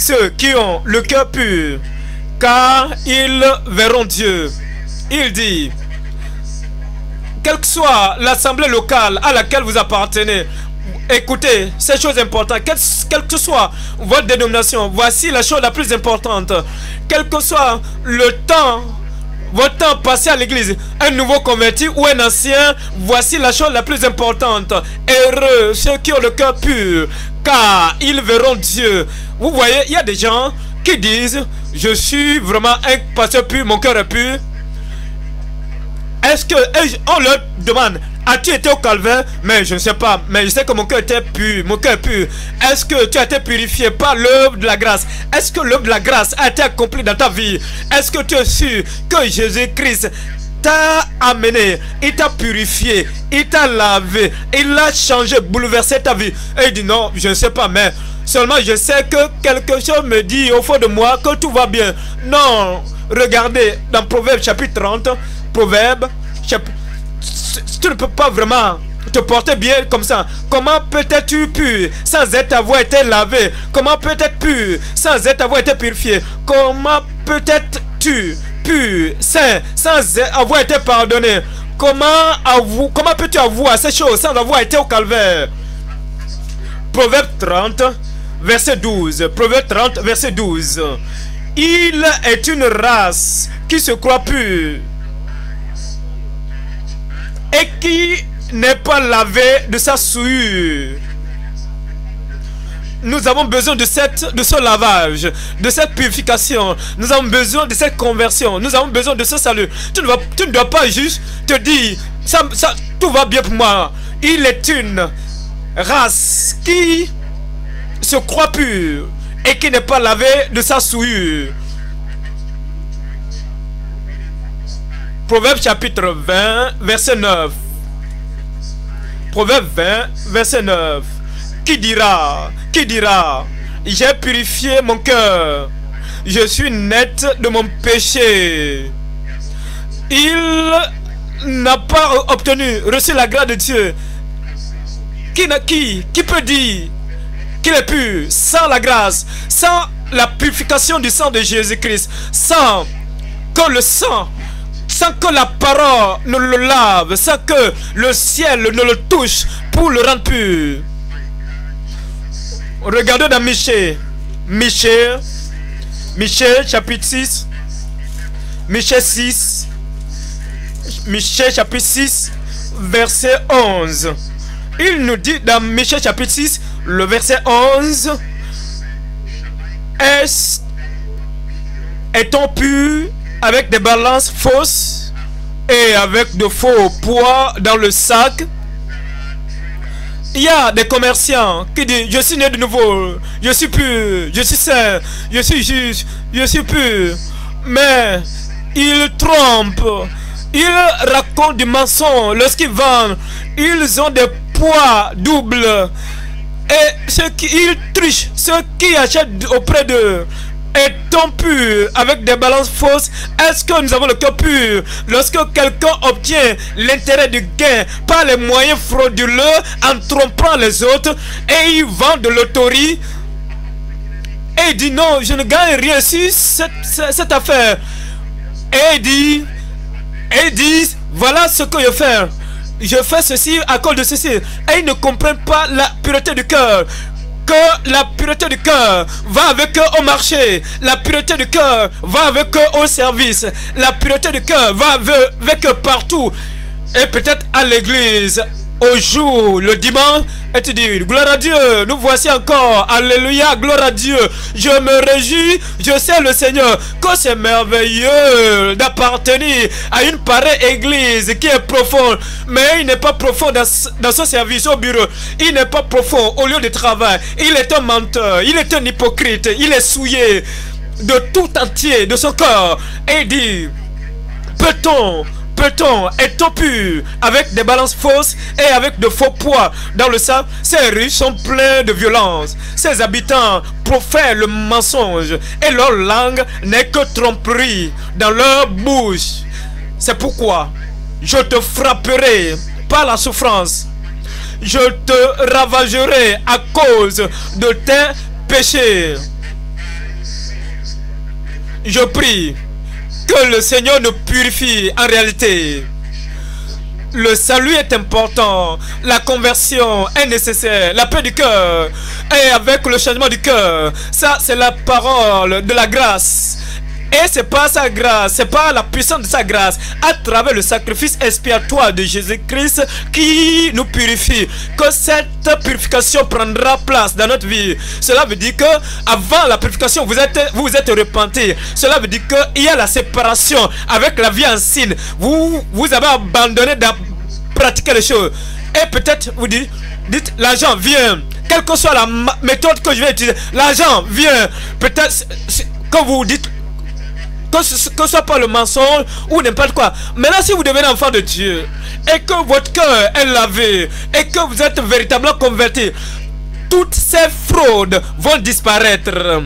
ceux qui ont le cœur pur, car ils verront Dieu. Il dit, quelle que soit l'assemblée locale à laquelle vous appartenez, écoutez, ces choses importantes, quelle, que soit votre dénomination, voici la chose la plus importante. Quel que soit le temps, votre temps passé à l'église, un nouveau converti ou un ancien, voici la chose la plus importante. Heureux ceux qui ont le cœur pur, car ils verront Dieu. Vous voyez, il y a des gens qui disent, je suis vraiment un pasteur pur, mon cœur est pur. Est-ce que, on leur demande, as-tu été au calvaire? Mais je ne sais pas, mais je sais que mon cœur était pur, mon cœur pur. Est-ce que tu as été purifié par l'œuvre de la grâce? Est-ce que l'œuvre de la grâce a été accomplie dans ta vie? Est-ce que tu es sûr que Jésus-Christ t'a amené, il t'a purifié, il t'a lavé, il a changé, bouleversé ta vie? Et il dit non, je ne sais pas, mais seulement je sais que quelque chose me dit au fond de moi que tout va bien. Non, regardez dans Proverbe chapitre 30, Proverbe, tu ne peux pas vraiment te porter bien comme ça. Comment peut-être pur sans être avoir été lavé Comment peut-être pur sans être avoir été purifié Comment peut-être tu pur, saint, sans avoir été pardonné. Comment, avou, comment peux-tu avouer ces choses sans avoir été au calvaire? Proverbe 30, verset 12. Proverbe 30, verset 12. Il est une race qui se croit pure et qui n'est pas lavé de sa souillure nous avons besoin de, cette, de ce lavage, de cette purification. Nous avons besoin de cette conversion. Nous avons besoin de ce salut. Tu ne, dois pas juste te dire, tout va bien pour moi. Il est une race qui se croit pure et qui n'est pas lavé de sa souillure. Proverbe chapitre 20, verset 9. Proverbe 20, verset 9. Qui dira Qui dira J'ai purifié mon cœur. Je suis net de mon péché. Il n'a pas obtenu, reçu la grâce de Dieu. Qui, qui, qui peut dire qu'il est pur sans la grâce, sans la purification du sang de Jésus-Christ, sans que le sang, sans que la parole ne le lave, sans que le ciel ne le touche pour le rendre pur. Regardez dans Michel. Michel. Michel chapitre 6. Michel 6. Michel chapitre 6. Verset 11. Il nous dit dans Michel chapitre 6. Le verset 11. Est, est-on pur? Avec des balances fausses et avec de faux poids dans le sac il y a des commerçants qui disent Je suis né de nouveau, je suis pur, je suis saint, je suis juste, je suis pur. Mais ils trompent. Ils racontent du mensonge lorsqu'ils vendent. Ils ont des poids doubles. Et ceux qui ils trichent, ceux qui achètent auprès d'eux, est-on pur avec des balances fausses Est-ce que nous avons le cœur pur Lorsque quelqu'un obtient l'intérêt du gain par les moyens frauduleux en trompant les autres et il vend de l'autorité et il dit non, je ne gagne rien sur cette, cette, affaire. Et il dit, et il dit, voilà ce que je fais. Je fais ceci à cause de ceci. Et ils ne comprennent pas la pureté du cœur la pureté du cœur va avec eux au marché. La pureté du cœur va avec eux au service. La pureté du cœur va avec eux partout. Et peut-être à l'église, au jour, le dimanche, et tu dis, gloire à Dieu, nous voici encore, alléluia, gloire à Dieu, je me réjouis, je sais le Seigneur, que c'est merveilleux d'appartenir à une pareille église qui est profonde, mais il n'est pas profond dans, dans son service au bureau, il n'est pas profond au lieu de travail, il est un menteur, il est un hypocrite, il est souillé de tout entier, de son corps, et il dit, peut-on peut-on être pur avec des balances fausses et avec de faux poids dans le sable Ces rues sont pleines de violence. Ces habitants profèrent le mensonge et leur langue n'est que tromperie dans leur bouche. C'est pourquoi je te frapperai par la souffrance. Je te ravagerai à cause de tes péchés. Je prie que le Seigneur nous purifie en réalité. Le salut est important, la conversion est nécessaire, la paix du cœur et avec le changement du cœur. Ça, c'est la parole de la grâce. Et c'est pas sa grâce, c'est pas la puissance de sa grâce, à travers le sacrifice expiatoire de Jésus-Christ qui nous purifie, que cette purification prendra place dans notre vie. Cela veut dire que avant la purification, vous êtes vous, êtes repenti. Cela veut dire qu'il y a la séparation avec la vie ancienne. Vous vous avez abandonné de pratiquer les choses. Et peut-être vous dites, dites l'argent vient. Quelle que soit la méthode que je vais utiliser, l'argent vient. Peut-être quand vous dites que ce, soit pas le mensonge ou n'importe quoi. Maintenant, si vous devenez enfant de Dieu et que votre cœur est lavé et que vous êtes véritablement converti, toutes ces fraudes vont disparaître.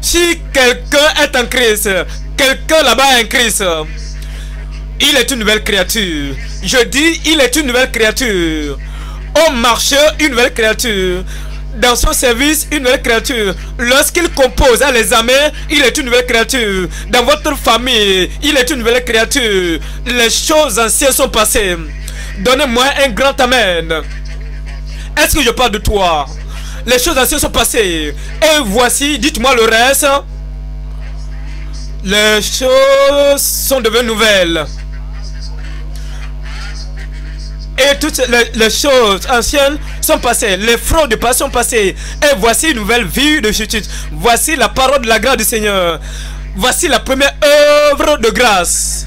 Si quelqu'un est en Christ, quelqu'un là-bas est en Christ, il est une nouvelle créature. Je dis, il est une nouvelle créature. Au marché, une nouvelle créature dans son service une nouvelle créature. Lorsqu'il compose à les amis, il est une nouvelle créature. Dans votre famille, il est une nouvelle créature. Les choses anciennes sont passées. Donnez-moi un grand Amen. Est-ce que je parle de toi? Les choses anciennes sont passées. Et voici, dites-moi le reste. Les choses sont devenues nouvelles toutes les, choses anciennes sont passées, les fraudes du passé sont passées. Et voici une nouvelle vie de justice. Voici la parole de la grâce du Seigneur. Voici la première œuvre de grâce.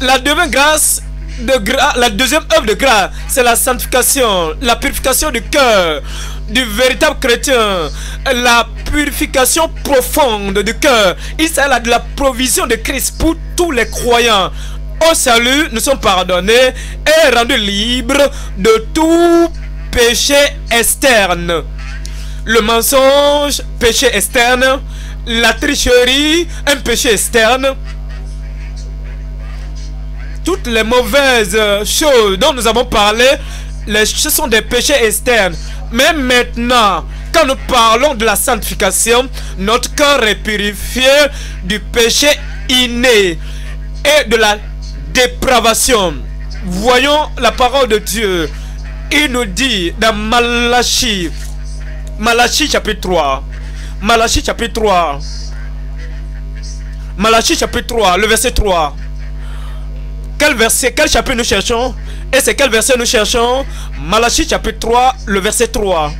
La deuxième grâce de la deuxième œuvre de grâce, c'est la sanctification, la purification du cœur du véritable chrétien, la purification profonde du cœur. Il s'agit de la provision de Christ pour tous les croyants au salut, nous sommes pardonnés et rendus libres de tout péché externe. Le mensonge, péché externe. La tricherie, un péché externe. Toutes les mauvaises choses dont nous avons parlé, ce sont des péchés externes. Mais maintenant, quand nous parlons de la sanctification, notre cœur est purifié du péché inné et de la dépravation. Voyons la parole de Dieu. Il nous dit dans Malachie, Malachie chapitre 3, Malachie chapitre 3, Malachie chapitre 3, le verset 3. Quel verset, quel chapitre nous cherchons? Et c'est quel verset nous cherchons? Malachie chapitre 3, le verset 3.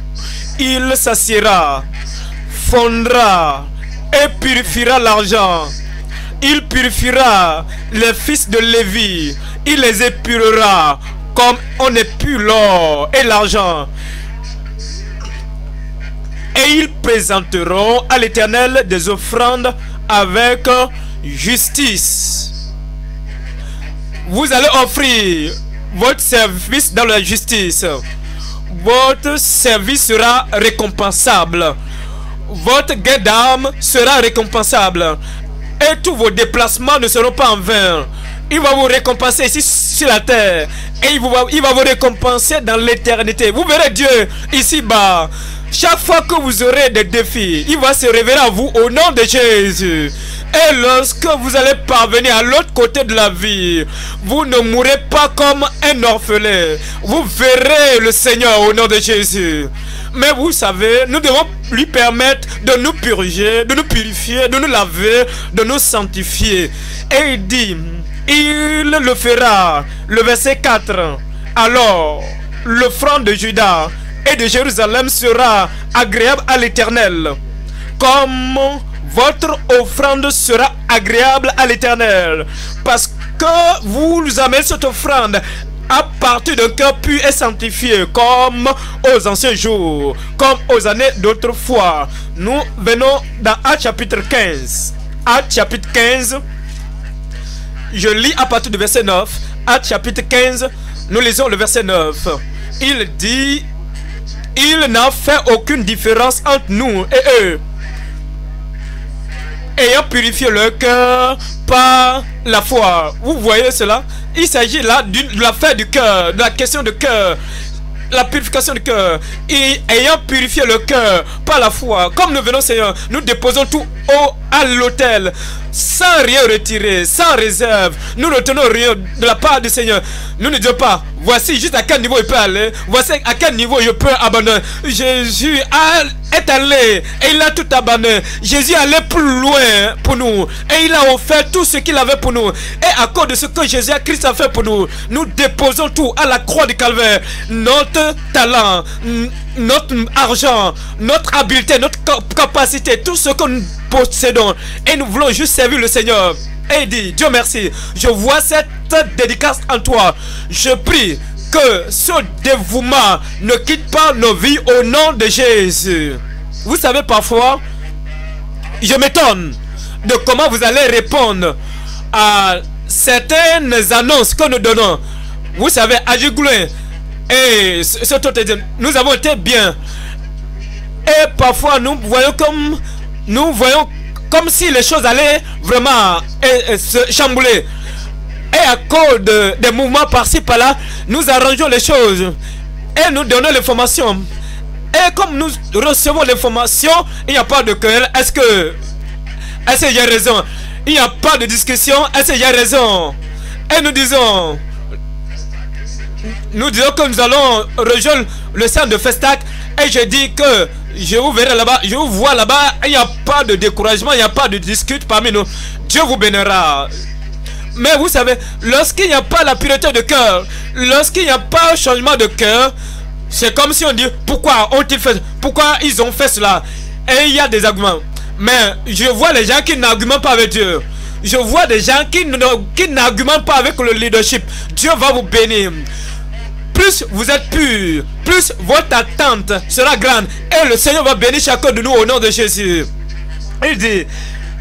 Il s'assiera, fondra et purifiera l'argent il purifiera les fils de Lévi. Il les épurera comme on épure l'or et l'argent. Et ils présenteront à l'Éternel des offrandes avec justice. Vous allez offrir votre service dans la justice. Votre service sera récompensable. Votre gain d'âme sera récompensable. Et tous vos déplacements ne seront pas en vain. Il va vous récompenser ici sur la terre. Et il, va, il va vous récompenser dans l'éternité. Vous verrez Dieu ici-bas. Chaque fois que vous aurez des défis, il va se révéler à vous au nom de Jésus. Et lorsque vous allez parvenir à l'autre côté de la vie, vous ne mourrez pas comme un orphelin. Vous verrez le Seigneur au nom de Jésus. Mais vous savez, nous devons lui permettre de nous purger, de nous purifier, de nous laver, de nous sanctifier. Et il dit, il le fera. Le verset 4. Alors, front de Judas et de Jérusalem sera agréable à l'Éternel. Comme votre offrande sera agréable à l'Éternel. Parce que vous nous amenez cette offrande à partir d'un cœur pur et sanctifié, comme aux anciens jours, comme aux années d'autrefois. Nous venons dans Acte chapitre 15. Acte chapitre 15. Je lis à partir du verset 9. Acte chapitre 15. Nous lisons le verset 9. Il dit, il n'a fait aucune différence entre nous et eux ayant purifié leur cœur par la foi. Vous voyez cela? Il s'agit là de l'affaire du cœur, de la question de cœur. La purification du cœur. Et ayant purifié le cœur par la foi, comme nous venons Seigneur, nous déposons tout au, à l'autel sans rien retirer, sans réserve. Nous ne retenons rien de la part du Seigneur. Nous ne disons pas, voici juste à quel niveau il peut aller, voici à quel niveau je peux abandonner. Jésus est allé et il a tout abandonné. Jésus allait plus loin pour nous et il a offert tout ce qu'il avait pour nous. Et à cause de ce que Jésus Christ a fait pour nous, nous déposons tout à la croix du calvaire. Notre talent, notre argent, notre habileté, notre capacité, tout ce que nous possédons. Et nous voulons juste servir le Seigneur. Et il dit, Dieu merci, je vois cette dédicace en toi. Je prie que ce dévouement ne quitte pas nos vies au nom de Jésus. Vous savez, parfois, je m'étonne de comment vous allez répondre à certaines annonces que nous donnons. Vous savez, à Juglouin et ce nous avons été bien. Et parfois, nous voyons comme nous voyons comme si les choses allaient vraiment se chambouler. Et à cause des mouvements par-ci par-là, nous arrangeons les choses et nous donnons l'information. Et comme nous recevons l'information, il n'y a pas de cœur. Est-ce que est-ce y a raison? Il n'y a pas de discussion. Est-ce y a raison? Et nous disons nous disons que nous allons rejoindre le centre de Festac et je dis que je vous verrai là-bas, je vous vois là-bas, il n'y a pas de découragement, il n'y a pas de discute parmi nous. Dieu vous bénira. Mais vous savez, lorsqu'il n'y a pas la pureté de cœur, lorsqu'il n'y a pas un changement de cœur, c'est comme si on dit pourquoi ont-ils fait, pourquoi ils ont fait cela? Et il y a des arguments. Mais je vois les gens qui n'argumentent pas avec Dieu. Je vois des gens qui n'argumentent pas avec le leadership. Dieu va vous bénir plus vous êtes pur, plus votre attente sera grande. Et le Seigneur va bénir chacun de nous au nom de Jésus. Il dit,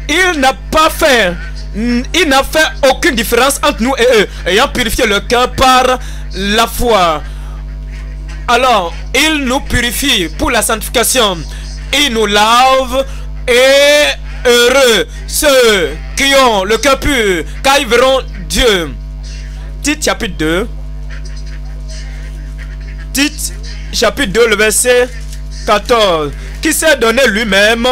il n'a pas fait, il n'a fait aucune différence entre nous et eux, ayant purifié le cœur par la foi. Alors, il nous purifie pour la sanctification. Il nous lave et heureux ceux qui ont le cœur pur, car ils verront Dieu. Tite chapitre 2 chapitre 2, le verset 14, qui s'est donné lui-même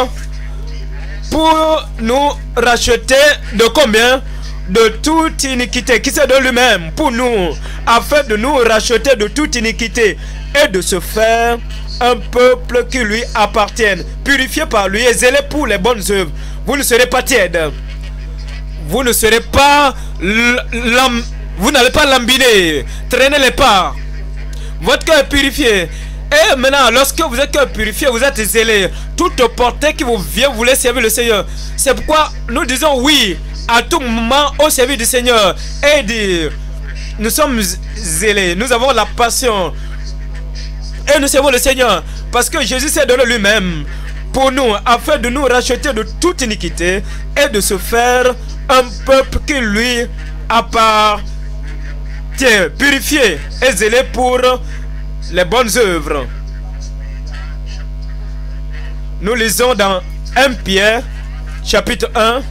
pour nous racheter de combien De toute iniquité, qui s'est donné lui-même pour nous, afin de nous racheter de toute iniquité et de se faire un peuple qui lui appartienne, purifié par lui et zélé pour les bonnes œuvres. Vous ne serez pas tiède. Vous ne serez pas... Vous n'allez pas lambiner. Traînez les pas. Votre cœur est purifié. Et maintenant, lorsque vous êtes purifié, vous êtes zélé. Toute portée qui vous vient, vous voulez servir le Seigneur. C'est pourquoi nous disons oui à tout moment au service du Seigneur. Et dire, nous sommes zélés, nous avons la passion. Et nous servons le Seigneur. Parce que Jésus s'est donné lui-même pour nous, afin de nous racheter de toute iniquité et de se faire un peuple qui lui appartient, purifié et zélé pour les bonnes œuvres. Nous lisons dans 1 Pierre, chapitre 1.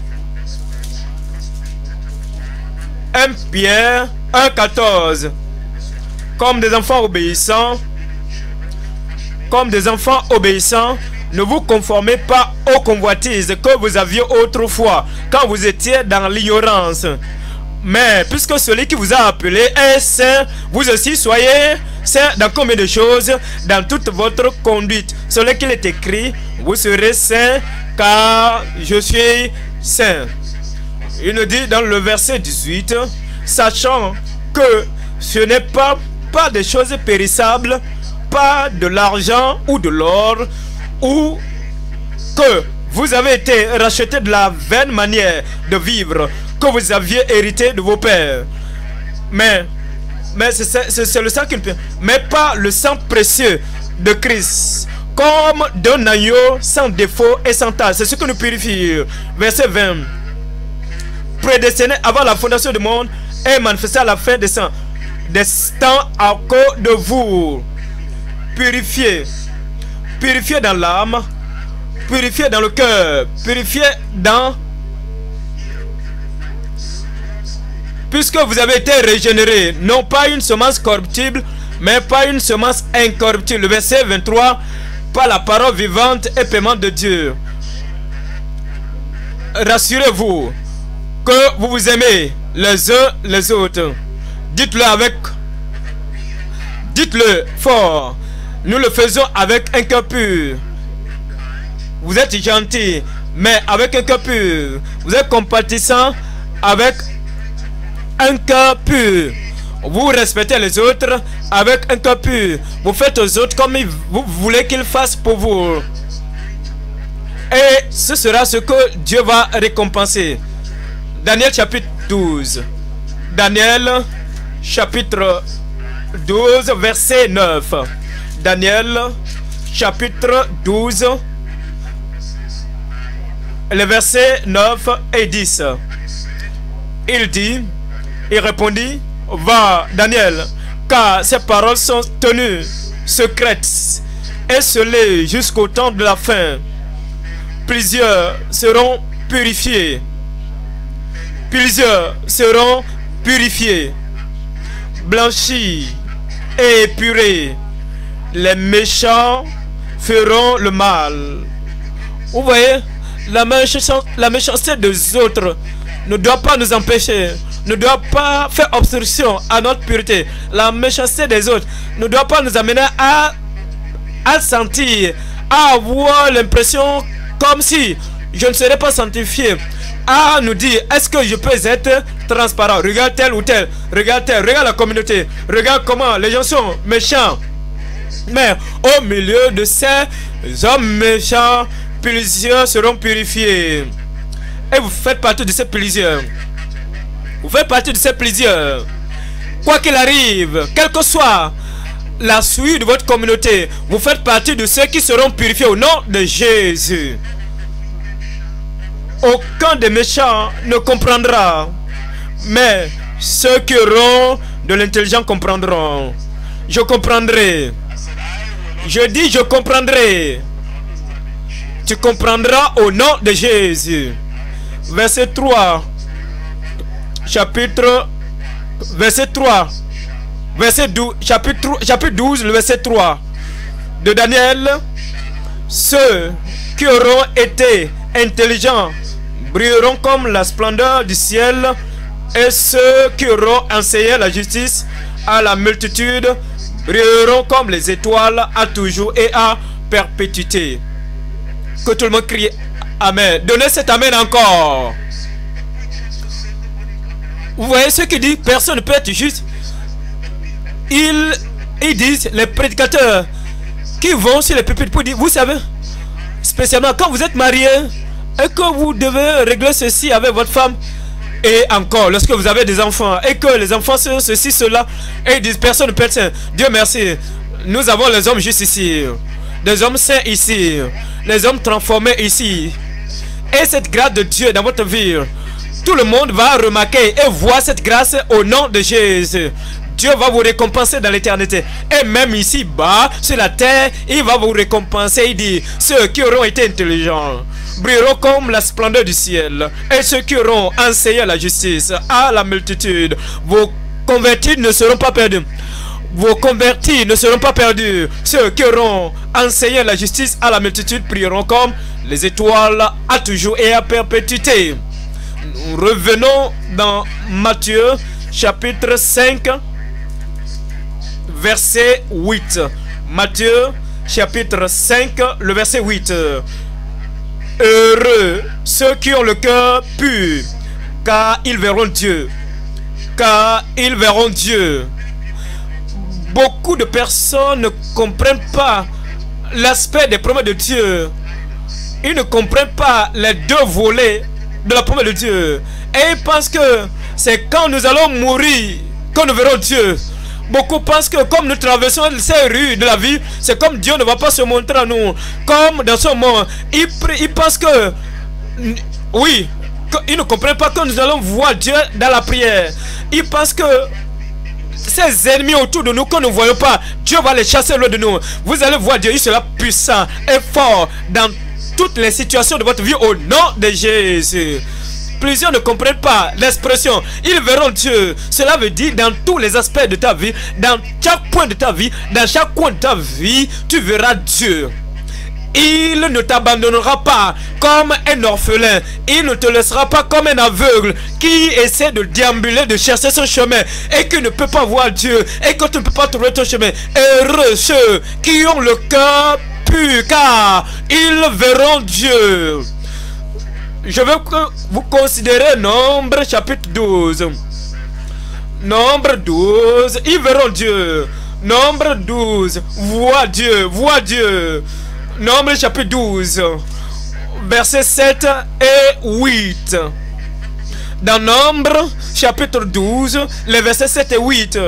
1 Pierre 1, 14. Comme des enfants obéissants, comme des enfants obéissants, ne vous conformez pas aux convoitises que vous aviez autrefois, quand vous étiez dans l'ignorance. Mais puisque celui qui vous a appelé est saint, vous aussi soyez saint dans combien de choses Dans toute votre conduite? Celui qu'il est écrit, vous serez saint car je suis saint. Il nous dit dans le verset 18, sachant que ce n'est pas, pas des choses périssables, pas de l'argent ou de l'or, ou que vous avez été racheté de la vaine manière de vivre que vous aviez hérité de vos pères. Mais, mais c'est le sang qui Mais pas le sang précieux de Christ. Comme d'un agneau sans défaut et sans tache. C'est ce que nous purifie. Verset 20. Prédestiné avant la fondation du monde et manifesté à la fin des temps, des temps à cause de vous. Purifié. Purifié dans l'âme. Purifié dans le cœur. Purifié dans puisque vous avez été régénérés, non pas une semence corruptible, mais pas une semence incorruptible. Le verset 23, par la parole vivante et paiement de Dieu. Rassurez-vous que vous vous aimez les uns les autres. Dites-le avec... Dites-le fort. Nous le faisons avec un cœur pur. Vous êtes gentil, mais avec un cœur pur. Vous êtes compatissant avec un cœur. Vous respectez les autres avec un cœur pur. Vous faites aux autres comme vous voulez qu'ils fassent pour vous. Et ce sera ce que Dieu va récompenser. Daniel chapitre 12. Daniel chapitre 12 verset 9. Daniel chapitre 12 les versets 9 et 10. Il dit il répondit, va Daniel, car ces paroles sont tenues secrètes et scellées jusqu'au temps de la fin. Plusieurs seront purifiés. Plusieurs seront purifiés, blanchis et épurés. Les méchants feront le mal. Vous voyez, la méchanceté des autres ne doit pas nous empêcher ne doit pas faire obstruction à notre pureté. La méchanceté des autres ne doit pas nous amener à, à sentir, à avoir l'impression comme si je ne serais pas sanctifié. À nous dire, est-ce que je peux être transparent? Regarde tel ou tel, regarde tel, regarde la communauté, regarde comment les gens sont méchants. Mais au milieu de ces hommes méchants, plusieurs seront purifiés. Et vous faites partie de ces plusieurs. Vous faites partie de ces plaisirs. Quoi qu'il arrive, quelle que soit la suite de votre communauté, vous faites partie de ceux qui seront purifiés au nom de Jésus. Aucun des méchants ne comprendra. Mais ceux qui auront de l'intelligence comprendront. Je comprendrai. Je dis je comprendrai. Tu comprendras au nom de Jésus. Verset 3 chapitre verset 3 verset 12 chapitre, chapitre 12 le verset 3 de Daniel ceux qui auront été intelligents brilleront comme la splendeur du ciel et ceux qui auront enseigné la justice à la multitude brilleront comme les étoiles à toujours et à perpétuité. Que tout le monde crie Amen. Donnez cet Amen encore. Vous voyez ce qu'il dit? Personne ne peut être juste. Ils, ils disent, les prédicateurs qui vont sur les pupitres pour dire, vous savez, spécialement quand vous êtes marié et que vous devez régler ceci avec votre femme, et encore, lorsque vous avez des enfants et que les enfants sont ceci, cela, et ils disent, personne ne peut être saint. Dieu merci, nous avons les hommes juste ici. des hommes saints ici, les hommes transformés ici. Et cette grâce de Dieu dans votre vie, tout le monde va remarquer et voir cette grâce au nom de Jésus. Dieu va vous récompenser dans l'éternité. Et même ici bas, sur la terre, il va vous récompenser. Il dit, ceux qui auront été intelligents brilleront comme la splendeur du ciel. Et ceux qui auront enseigné la justice à la multitude, vos convertis ne seront pas perdus. Vos convertis ne seront pas perdus. Ceux qui auront enseigné la justice à la multitude prieront comme les étoiles à toujours et à perpétuité. Nous revenons dans Matthieu chapitre 5 verset 8. Matthieu chapitre 5 le verset 8. Heureux ceux qui ont le cœur pur, car ils verront Dieu. Car ils verront Dieu. Beaucoup de personnes ne comprennent pas l'aspect des promesses de Dieu. Ils ne comprennent pas les deux volets de la promesse de Dieu. Et ils pensent que c'est quand nous allons mourir que nous verrons Dieu. Beaucoup pensent que comme nous traversons ces rues de la vie, c'est comme Dieu ne va pas se montrer à nous. Comme dans ce ils, ils pensent que, oui, ils ne comprennent pas que nous allons voir Dieu dans la prière. Ils pensent que ces ennemis autour de nous que nous ne voyons pas, Dieu va les chasser loin de nous. Vous allez voir Dieu, il sera puissant et fort dans toutes les situations de votre vie au nom de Jésus. Plusieurs ne comprennent pas l'expression. Ils verront Dieu. Cela veut dire dans tous les aspects de ta vie, dans chaque point de ta vie, dans chaque coin de ta vie, tu verras Dieu. Il ne t'abandonnera pas comme un orphelin. Il ne te laissera pas comme un aveugle qui essaie de déambuler, de chercher son chemin et qui ne peut pas voir Dieu et que tu ne peux pas trouver ton chemin. Heureux ceux qui ont le cœur pur car ils verront Dieu. Je veux que vous considérez Nombre chapitre 12. Nombre 12, ils verront Dieu. Nombre 12, vois Dieu, vois Dieu. Nombre chapitre 12, versets 7 et 8. Dans Nombre chapitre 12, les versets 7 et 8.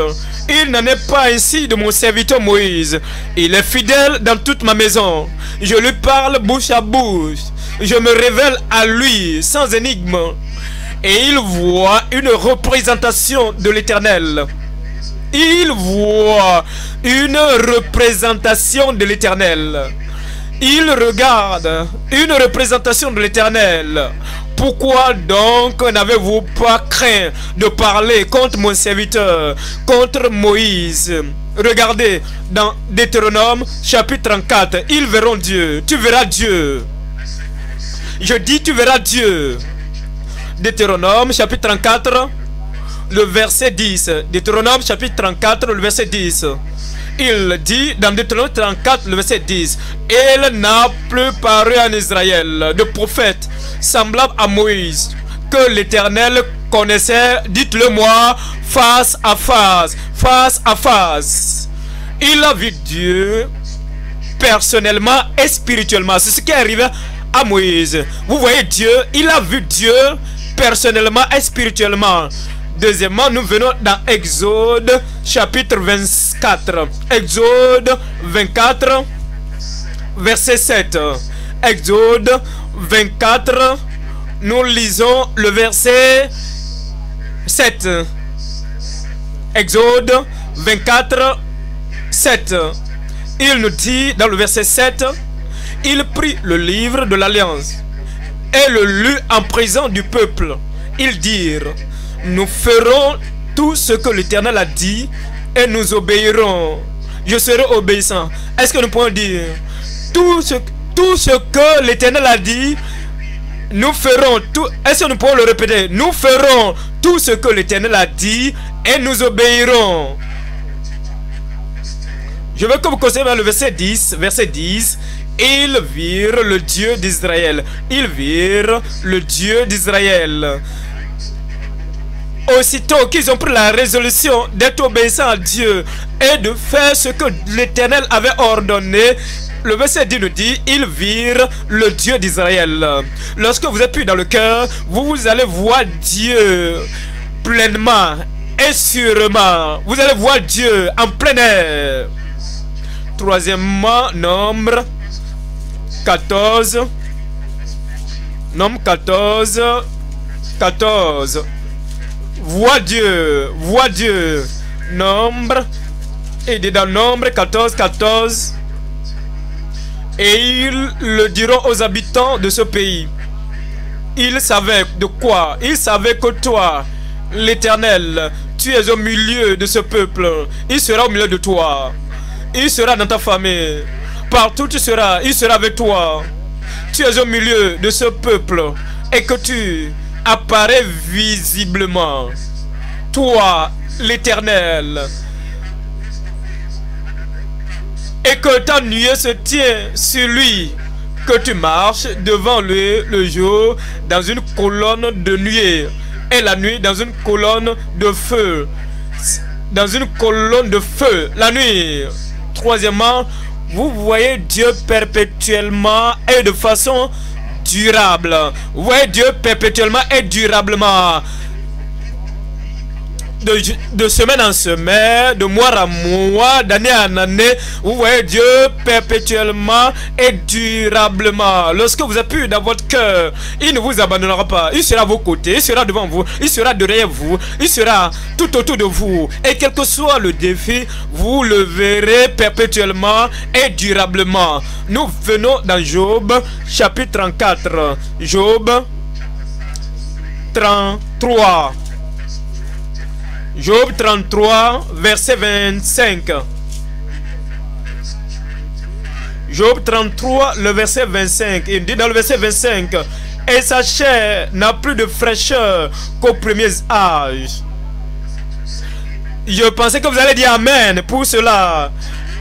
Il n'en est pas ainsi de mon serviteur Moïse. Il est fidèle dans toute ma maison. Je lui parle bouche à bouche je me révèle à lui sans énigme. Et il voit une représentation de l'éternel. Il voit une représentation de l'éternel. Il regarde une représentation de l'éternel. Pourquoi donc n'avez-vous pas craint de parler contre mon serviteur, contre Moïse? Regardez dans Deutéronome chapitre 34, ils verront Dieu, tu verras Dieu. Je dis, tu verras Dieu. Deutéronome chapitre 34, le verset 10. Deutéronome chapitre 34, le verset 10. Il dit dans Deutéronome 34, le verset 10, Il n'a plus paru en Israël de prophète semblable à Moïse que l'Éternel connaissait, dites-le moi, face à face, face à face. Il a vu Dieu personnellement et spirituellement. C'est ce qui est arrivé à Moïse. Vous voyez Dieu, il a vu Dieu personnellement et spirituellement. Deuxièmement, nous venons dans Exode chapitre 24. Exode 24, verset 7. Exode 24, nous lisons le verset 7. Exode 24, 7. Il nous dit dans le verset 7, il prit le livre de l'Alliance et le lut en présence du peuple. Ils dirent, nous ferons tout ce que l'Éternel a dit et nous obéirons. Je serai obéissant. Est-ce que nous pouvons dire, tout ce, tout ce que l'Éternel a dit, nous ferons tout. Est-ce que nous pouvons le répéter? Nous ferons tout ce que l'Éternel a dit et nous obéirons. Je veux que vous considérez le verset 10. Verset 10. Ils virent le Dieu d'Israël. Ils virent le Dieu d'Israël. Aussitôt qu'ils ont pris la résolution d'être obéissants à Dieu et de faire ce que l'Éternel avait ordonné, le verset 10 nous dit, ils virent le Dieu d'Israël. Lorsque vous êtes plus dans le cœur, vous, vous allez voir Dieu pleinement et sûrement. Vous allez voir Dieu en plein air. Troisièmement, nombre 14. Nombre 14. 14. Vois Dieu, vois Dieu. Nombre. Et dans nombre 14, 14. Et ils le diront aux habitants de ce pays. Ils savaient de quoi? Ils savaient que toi, l'Éternel, tu es au milieu de ce peuple. Il sera au milieu de toi. Il sera dans ta famille. Partout tu seras, il sera avec toi. Tu es au milieu de ce peuple et que tu apparais visiblement. Toi, l'Éternel. Et que ta nuée se tient sur lui. Que tu marches devant lui le jour dans une colonne de nuée et la nuit dans une colonne de feu. Dans une colonne de feu la nuit. Troisièmement, vous voyez Dieu perpétuellement et de façon durable. Voyez Dieu perpétuellement et durablement de, semaine en semaine, de mois à mois, d'année en année, vous voyez Dieu perpétuellement et durablement. Lorsque vous plus dans votre cœur, il ne vous abandonnera pas. Il sera à vos côtés, il sera devant vous, il sera derrière vous, il sera tout autour de vous. Et quel que soit le défi, vous le verrez perpétuellement et durablement. Nous venons dans Job, chapitre 34. Job 33. Job 33, verset 25. Job 33, le verset 25. Il dit dans le verset 25, et sa chair n'a plus de fraîcheur qu'au premier âge. Je pensais que vous allez dire Amen pour cela.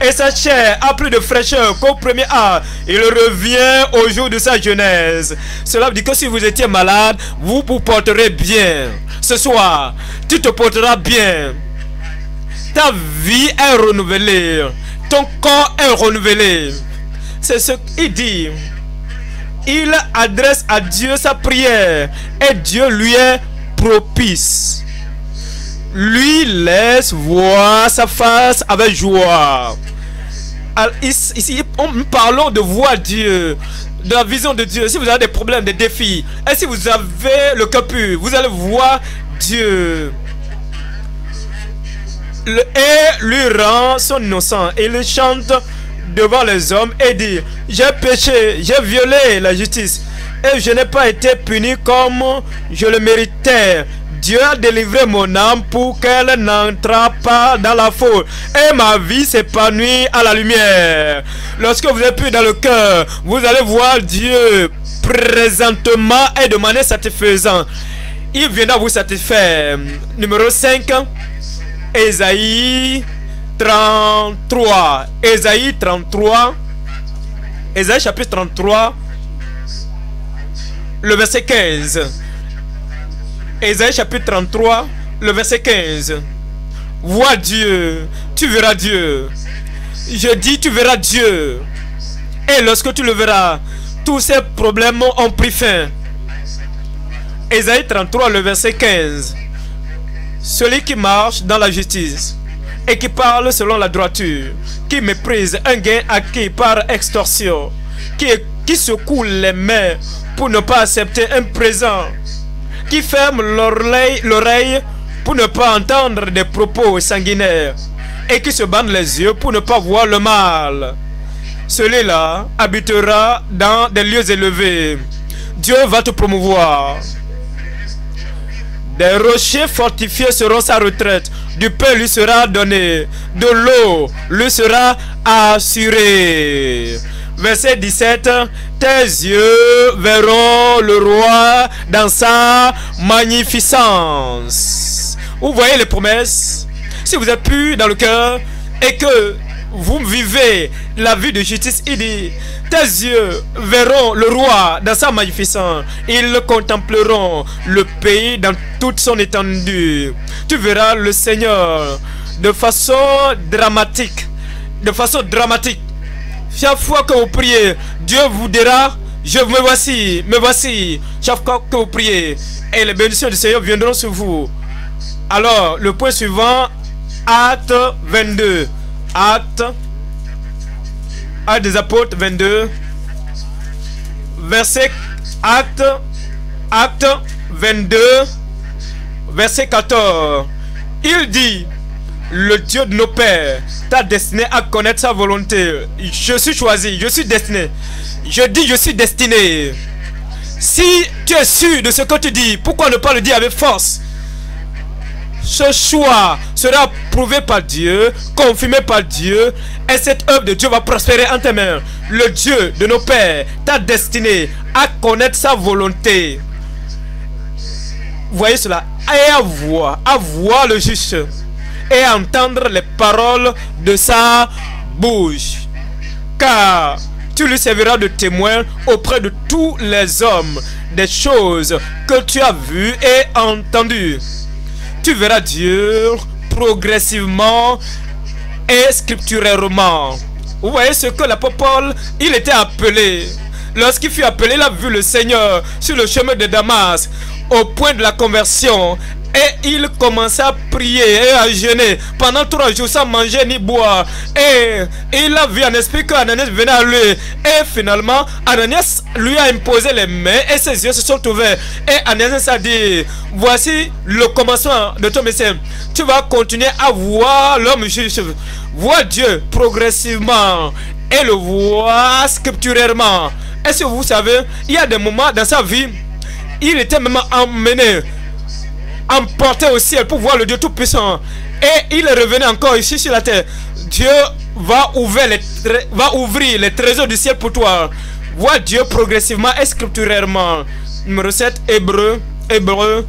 Et sa chair a plus de fraîcheur qu'au premier âge. Il revient au jour de sa jeunesse. Cela veut dire que si vous étiez malade, vous vous porterez bien ce soir, tu te porteras bien. Ta vie est renouvelée. Ton corps est renouvelé. C'est ce qu'il dit. Il adresse à Dieu sa prière et Dieu lui est propice. Lui laisse voir sa face avec joie. Ici, parlons de voir Dieu de la vision de Dieu, si vous avez des problèmes, des défis, et si vous avez le cœur pur, vous allez voir Dieu. Et lui rend son innocent. Et il chante devant les hommes et dit, j'ai péché, j'ai violé la justice, et je n'ai pas été puni comme je le méritais. Dieu a délivré mon âme pour qu'elle n'entre pas dans la faute. Et ma vie s'épanouit à la lumière. Lorsque vous êtes plus dans le cœur, vous allez voir Dieu présentement et de manière satisfaisante. Il viendra vous satisfaire. Numéro 5. Esaïe 33. Esaïe 33. Esaïe chapitre 33. Le verset 15. Ésaïe chapitre 33, le verset 15. Vois Dieu, tu verras Dieu. Je dis, tu verras Dieu. Et lorsque tu le verras, tous ces problèmes ont pris fin. Ésaïe 33, le verset 15. Celui qui marche dans la justice et qui parle selon la droiture, qui méprise un gain acquis par extorsion, qui, qui secoue les mains pour ne pas accepter un présent qui ferme l'oreille pour ne pas entendre des propos sanguinaires et qui se bande les yeux pour ne pas voir le mal. Celui-là habitera dans des lieux élevés. Dieu va te promouvoir. Des rochers fortifiés seront sa retraite. Du pain lui sera donné. De l'eau lui sera assurée. Verset 17. Tes yeux verront le roi dans sa magnificence. Vous voyez les promesses? Si vous êtes plus dans le cœur et que vous vivez la vie de justice, il dit, tes yeux verront le roi dans sa magnificence. Ils contempleront le pays dans toute son étendue. Tu verras le Seigneur de façon dramatique. De façon dramatique chaque fois que vous priez, Dieu vous dira, je me voici, me voici. Chaque fois que vous priez, et les bénédictions du Seigneur viendront sur vous. Alors, le point suivant, acte 22. Acte Actes des apôtres 22, verset acte, acte 22, verset 14. Il dit, le Dieu de nos pères t'a destiné à connaître sa volonté. Je suis choisi, je suis destiné. Je dis, je suis destiné. Si tu es sûr de ce que tu dis, pourquoi ne pas le dire avec force? Ce choix sera prouvé par Dieu, confirmé par Dieu, et cette œuvre de Dieu va prospérer en tes mains. Le Dieu de nos pères t'a destiné à connaître sa volonté. Voyez cela, et à voir, à voir le juste, et entendre les paroles de sa bouche. Car tu lui serviras de témoin auprès de tous les hommes des choses que tu as vues et entendues tu verras Dieu progressivement et scripturairement. Vous voyez ce que l'apôtre Paul, il était appelé. Lorsqu'il fut appelé, il a vu le Seigneur sur le chemin de Damas au point de la conversion. Et il commença à prier et à jeûner pendant trois jours sans manger ni boire. Et il a vu en esprit qu'Ananias venait à lui. Et finalement, Ananias lui a imposé les mains et ses yeux se sont ouverts. Et Ananias a dit, voici le commencement de ton message. Tu vas continuer à voir l'homme juste. Voir Dieu progressivement et le voir scripturairement. Est-ce que vous savez, il y a des moments dans sa vie, il était même emmené emporté au ciel pour voir le Dieu Tout-Puissant. Et il est revenu encore ici sur la terre. Dieu va ouvrir les, va ouvrir les trésors du ciel pour toi. Vois Dieu progressivement et scripturairement. Numéro 7, Hébreu, Hébreu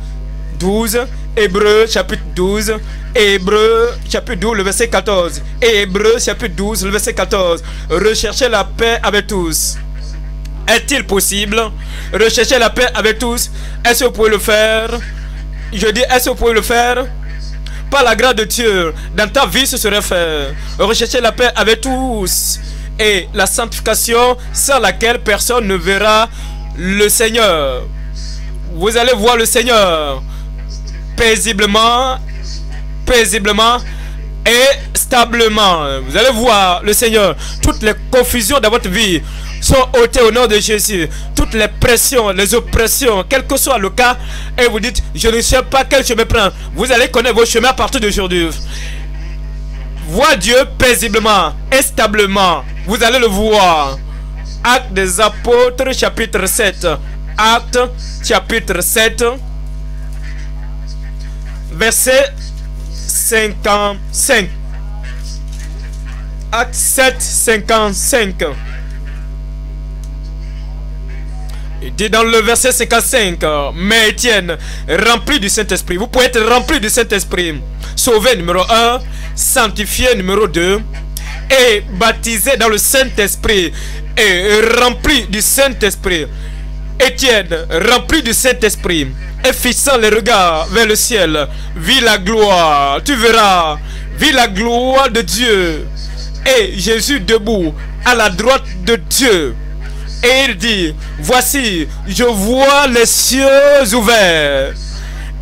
12, Hébreu chapitre 12, Hébreu chapitre 12, le verset 14. Et Hébreu chapitre 12, le verset 14. Recherchez la paix avec tous. Est-il possible? Rechercher la paix avec tous. Est-ce que vous pouvez le faire? Je dis, est-ce que vous pouvez le faire? Par la grâce de Dieu, dans ta vie, ce serait fait. Rechercher la paix avec tous et la sanctification sans laquelle personne ne verra le Seigneur. Vous allez voir le Seigneur paisiblement, paisiblement et stablement. Vous allez voir le Seigneur. Toutes les confusions dans votre vie sont ôtées au nom de Jésus. Toutes les pressions, les oppressions, quel que soit le cas, et vous dites, je ne sais pas quel chemin prendre. Vous allez connaître vos chemins à partir d'aujourd'hui. Vois Dieu paisiblement et stablement. Vous allez le voir. Acte des apôtres, chapitre 7. Acte, chapitre 7. Verset 55. Acte 7, 55. Dit dans le verset 55, mais Étienne, rempli du Saint-Esprit, vous pouvez être rempli du Saint-Esprit, sauvé numéro 1, sanctifié numéro 2, et baptisé dans le Saint-Esprit, et rempli du Saint-Esprit. Étienne, rempli du Saint-Esprit, et fixant les regards vers le ciel, vit la gloire, tu verras, vit la gloire de Dieu. Et Jésus debout à la droite de Dieu. Et il dit, voici, je vois les cieux ouverts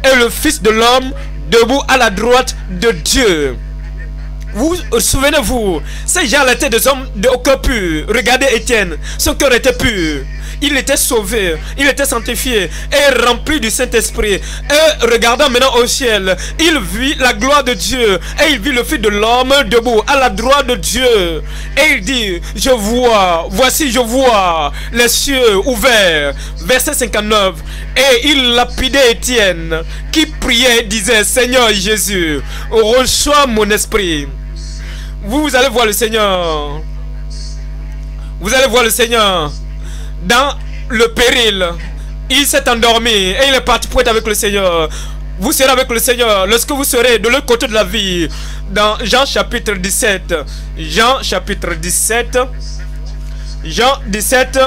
et le Fils de l'homme debout à la droite de Dieu. Vous souvenez-vous, ces gens étaient des hommes de cœur pur. Regardez Étienne, son cœur était pur. Il était sauvé, il était sanctifié et rempli du Saint-Esprit. Et regardant maintenant au ciel, il vit la gloire de Dieu et il vit le Fils de l'homme debout à la droite de Dieu. Et il dit, je vois, voici je vois les cieux ouverts. Verset 59. Et il lapidait Étienne qui priait et disait, Seigneur Jésus, reçois mon esprit. Vous, vous allez voir le Seigneur. Vous allez voir le Seigneur dans le péril. Il s'est endormi et il est parti pour être avec le Seigneur. Vous serez avec le Seigneur lorsque vous serez de l'autre côté de la vie. Dans Jean chapitre 17. Jean chapitre 17. Jean 17.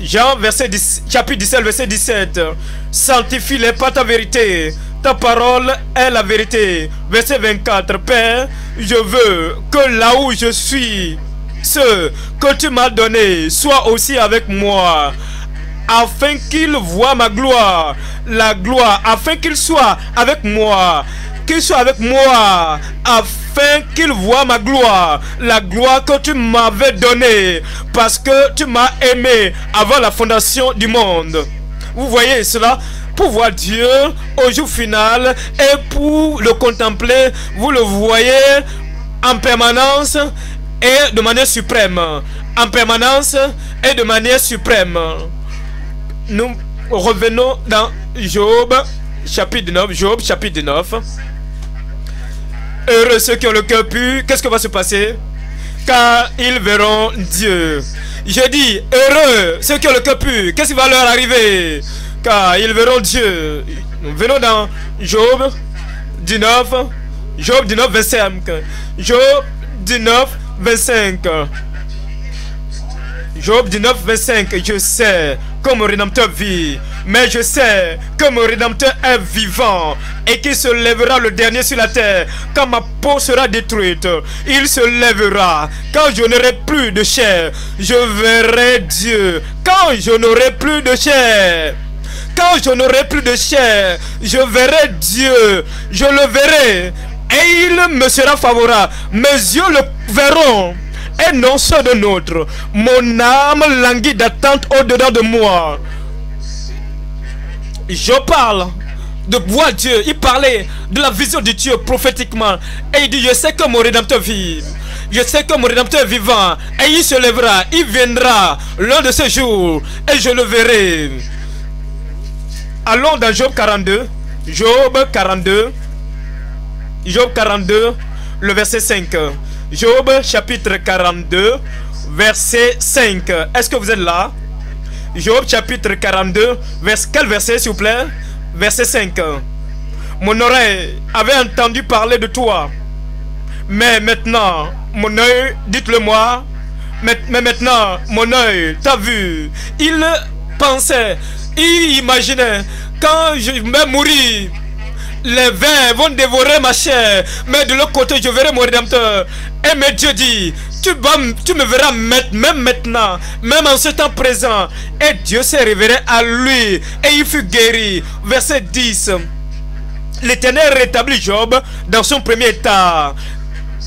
Jean verset 10, chapitre 17 verset 17. Sanctifie-les pas ta vérité. Ta parole est la vérité. Verset 24. Père, je veux que là où je suis, ce que tu m'as donné soit aussi avec moi afin qu'il voit ma gloire, la gloire, afin qu'il soit avec moi, qu'il soit avec moi, afin qu'il voie ma gloire, la gloire que tu m'avais donnée, parce que tu m'as aimé avant la fondation du monde. Vous voyez cela? Pour voir Dieu au jour final et pour le contempler, vous le voyez en permanence et de manière suprême. En permanence et de manière suprême. Nous revenons dans Job chapitre 9. Job chapitre 9. Heureux ceux qui ont le cœur pur. Qu'est-ce qui va se passer? Car ils verront Dieu. Je dis, heureux ceux qui ont le cœur pur. Qu'est-ce qui va leur arriver? Car ils verront Dieu. Nous venons dans Job 19, Job 19, 25. Job 19, 25. Job 19, 25. Je sais que mon Rédempteur vit, mais je sais que mon Rédempteur est vivant et qu'il se lèvera le dernier sur la terre. Quand ma peau sera détruite, il se lèvera. Quand je n'aurai plus de chair, je verrai Dieu. Quand je n'aurai plus de chair, quand je n'aurai plus de chair, je verrai Dieu, je le verrai, et il me sera favorable. Mes yeux le verront, et non ceux de notre. Mon âme languit d'attente au-dedans de moi. Je parle de voir Dieu. Il parlait de la vision de Dieu prophétiquement. Et il dit, je sais que mon Rédempteur vit. Je sais que mon Rédempteur est vivant. Et il se lèvera. Il viendra l'un de ces jours. Et je le verrai. Allons dans Job 42. Job 42. Job 42, le verset 5. Job chapitre 42, verset 5. Est-ce que vous êtes là? Job chapitre 42, vers, quel verset s'il vous plaît? Verset 5. Mon oreille avait entendu parler de toi. Mais maintenant, mon oeil, dites-le moi, mais, mais maintenant, mon oeil t'a vu. Il pensait il imaginait, quand je vais mourir, les vins vont dévorer ma chair, mais de l'autre côté, je verrai mon rédempteur. Et mais Dieu dit, tu, tu me verras même maintenant, même en ce temps présent. Et Dieu s'est révélé à lui, et il fut guéri. Verset 10. L'Éternel rétablit Job dans son premier état.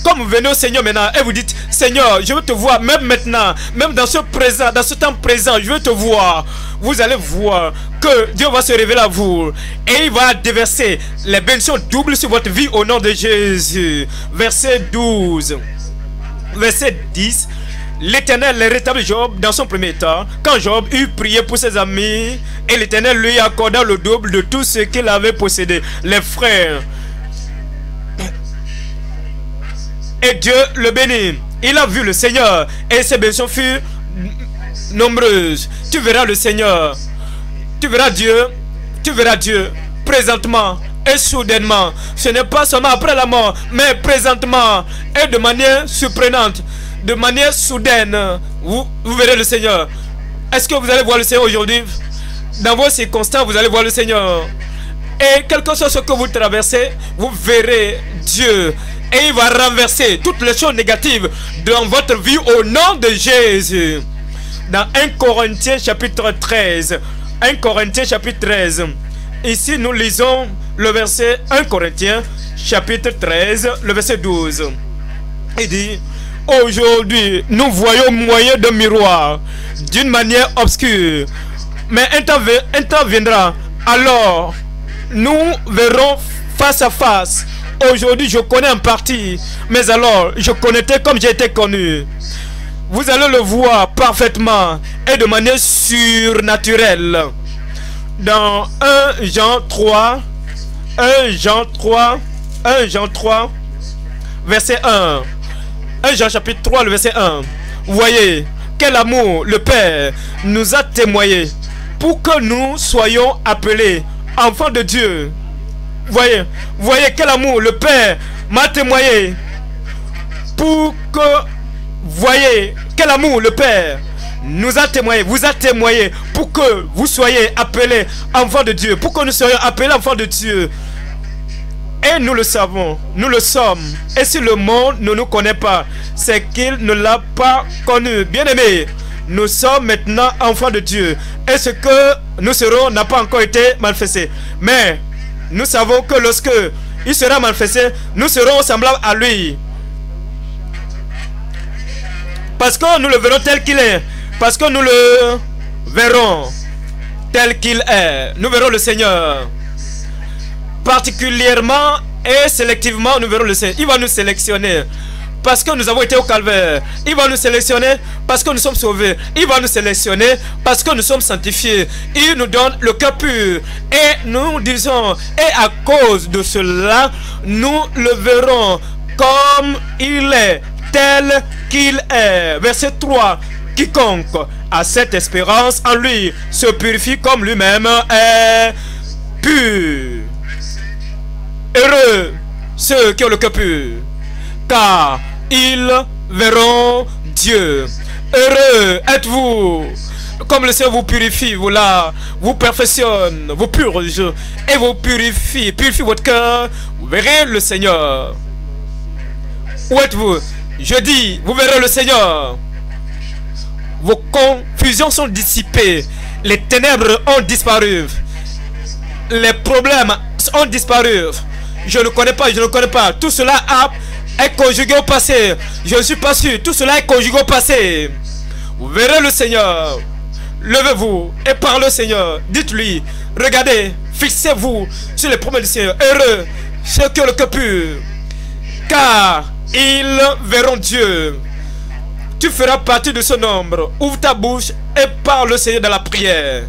Comme vous venez au Seigneur maintenant et vous dites, Seigneur, je veux te voir même maintenant, même dans ce présent, dans ce temps présent, je veux te voir. Vous allez voir que Dieu va se révéler à vous et il va déverser les bénédictions doubles sur votre vie au nom de Jésus. Verset 12. Verset 10. L'Éternel rétablit Job dans son premier temps, quand Job eut prié pour ses amis, et l'Éternel lui accorda le double de tout ce qu'il avait possédé. Les frères, Et Dieu le bénit. Il a vu le Seigneur et ses bénédictions furent nombreuses. Tu verras le Seigneur. Tu verras Dieu. Tu verras Dieu présentement et soudainement. Ce n'est pas seulement après la mort, mais présentement et de manière surprenante, de manière soudaine. Vous, verrez le Seigneur. Est-ce que vous allez voir le Seigneur aujourd'hui? Dans vos circonstances, vous allez voir le Seigneur. Et quel que soit ce que vous traversez, vous verrez Dieu et il va renverser toutes les choses négatives dans votre vie au nom de Jésus. Dans 1 Corinthiens chapitre 13. 1 Corinthiens chapitre 13. Ici, nous lisons le verset 1 Corinthiens chapitre 13, le verset 12. Il dit, aujourd'hui, nous voyons moyen de miroir d'une manière obscure. Mais un temps viendra, alors nous verrons face à face Aujourd'hui, je connais en partie, mais alors, je connaissais comme été connu. Vous allez le voir parfaitement et de manière surnaturelle. Dans 1 Jean 3, 1 Jean 3, 1 Jean 3, verset 1. 1 Jean chapitre 3, le verset 1. Vous voyez, quel amour le Père nous a témoigné pour que nous soyons appelés enfants de Dieu. Voyez, voyez quel amour le Père m'a témoigné pour que, voyez, quel amour le Père nous a témoigné, vous a témoigné pour que vous soyez appelés enfants de Dieu, pour que nous soyons appelés enfants de Dieu. Et nous le savons, nous le sommes. Et si le monde ne nous connaît pas, c'est qu'il ne l'a pas connu. Bien aimé, nous sommes maintenant enfants de Dieu. Et ce que nous serons n'a pas encore été manifesté. Mais nous savons que lorsque il sera manifesté, nous serons semblables à lui. Parce que nous le verrons tel qu'il est. Parce que nous le verrons tel qu'il est. Nous verrons le Seigneur. Particulièrement et sélectivement, nous verrons le Seigneur. Il va nous sélectionner parce que nous avons été au calvaire. Il va nous sélectionner parce que nous sommes sauvés. Il va nous sélectionner parce que nous sommes sanctifiés. Il nous donne le cœur pur. Et nous disons, et à cause de cela, nous le verrons comme il est, tel qu'il est. Verset 3. Quiconque a cette espérance en lui se purifie comme lui-même est pur. Heureux ceux qui ont le cœur pur, car ils verront Dieu. Heureux êtes-vous, comme le Seigneur vous purifie, vous là, vous perfectionne, vous purge et vous purifie, purifie votre cœur, vous verrez le Seigneur. Où êtes-vous? Je dis, vous verrez le Seigneur. Vos confusions sont dissipées, les ténèbres ont disparu, les problèmes ont disparu. Je ne connais pas, je ne connais pas. Tout cela est conjugué au passé. Je ne suis pas sûr. Tout cela est conjugué au passé. Vous verrez le Seigneur. Levez-vous et parlez au Seigneur. Dites-lui, regardez, fixez-vous sur les promesses du Seigneur. Heureux ceux qui le cœur pur. Car ils verront Dieu. Tu feras partie de ce nombre. Ouvre ta bouche et parle au Seigneur dans la prière.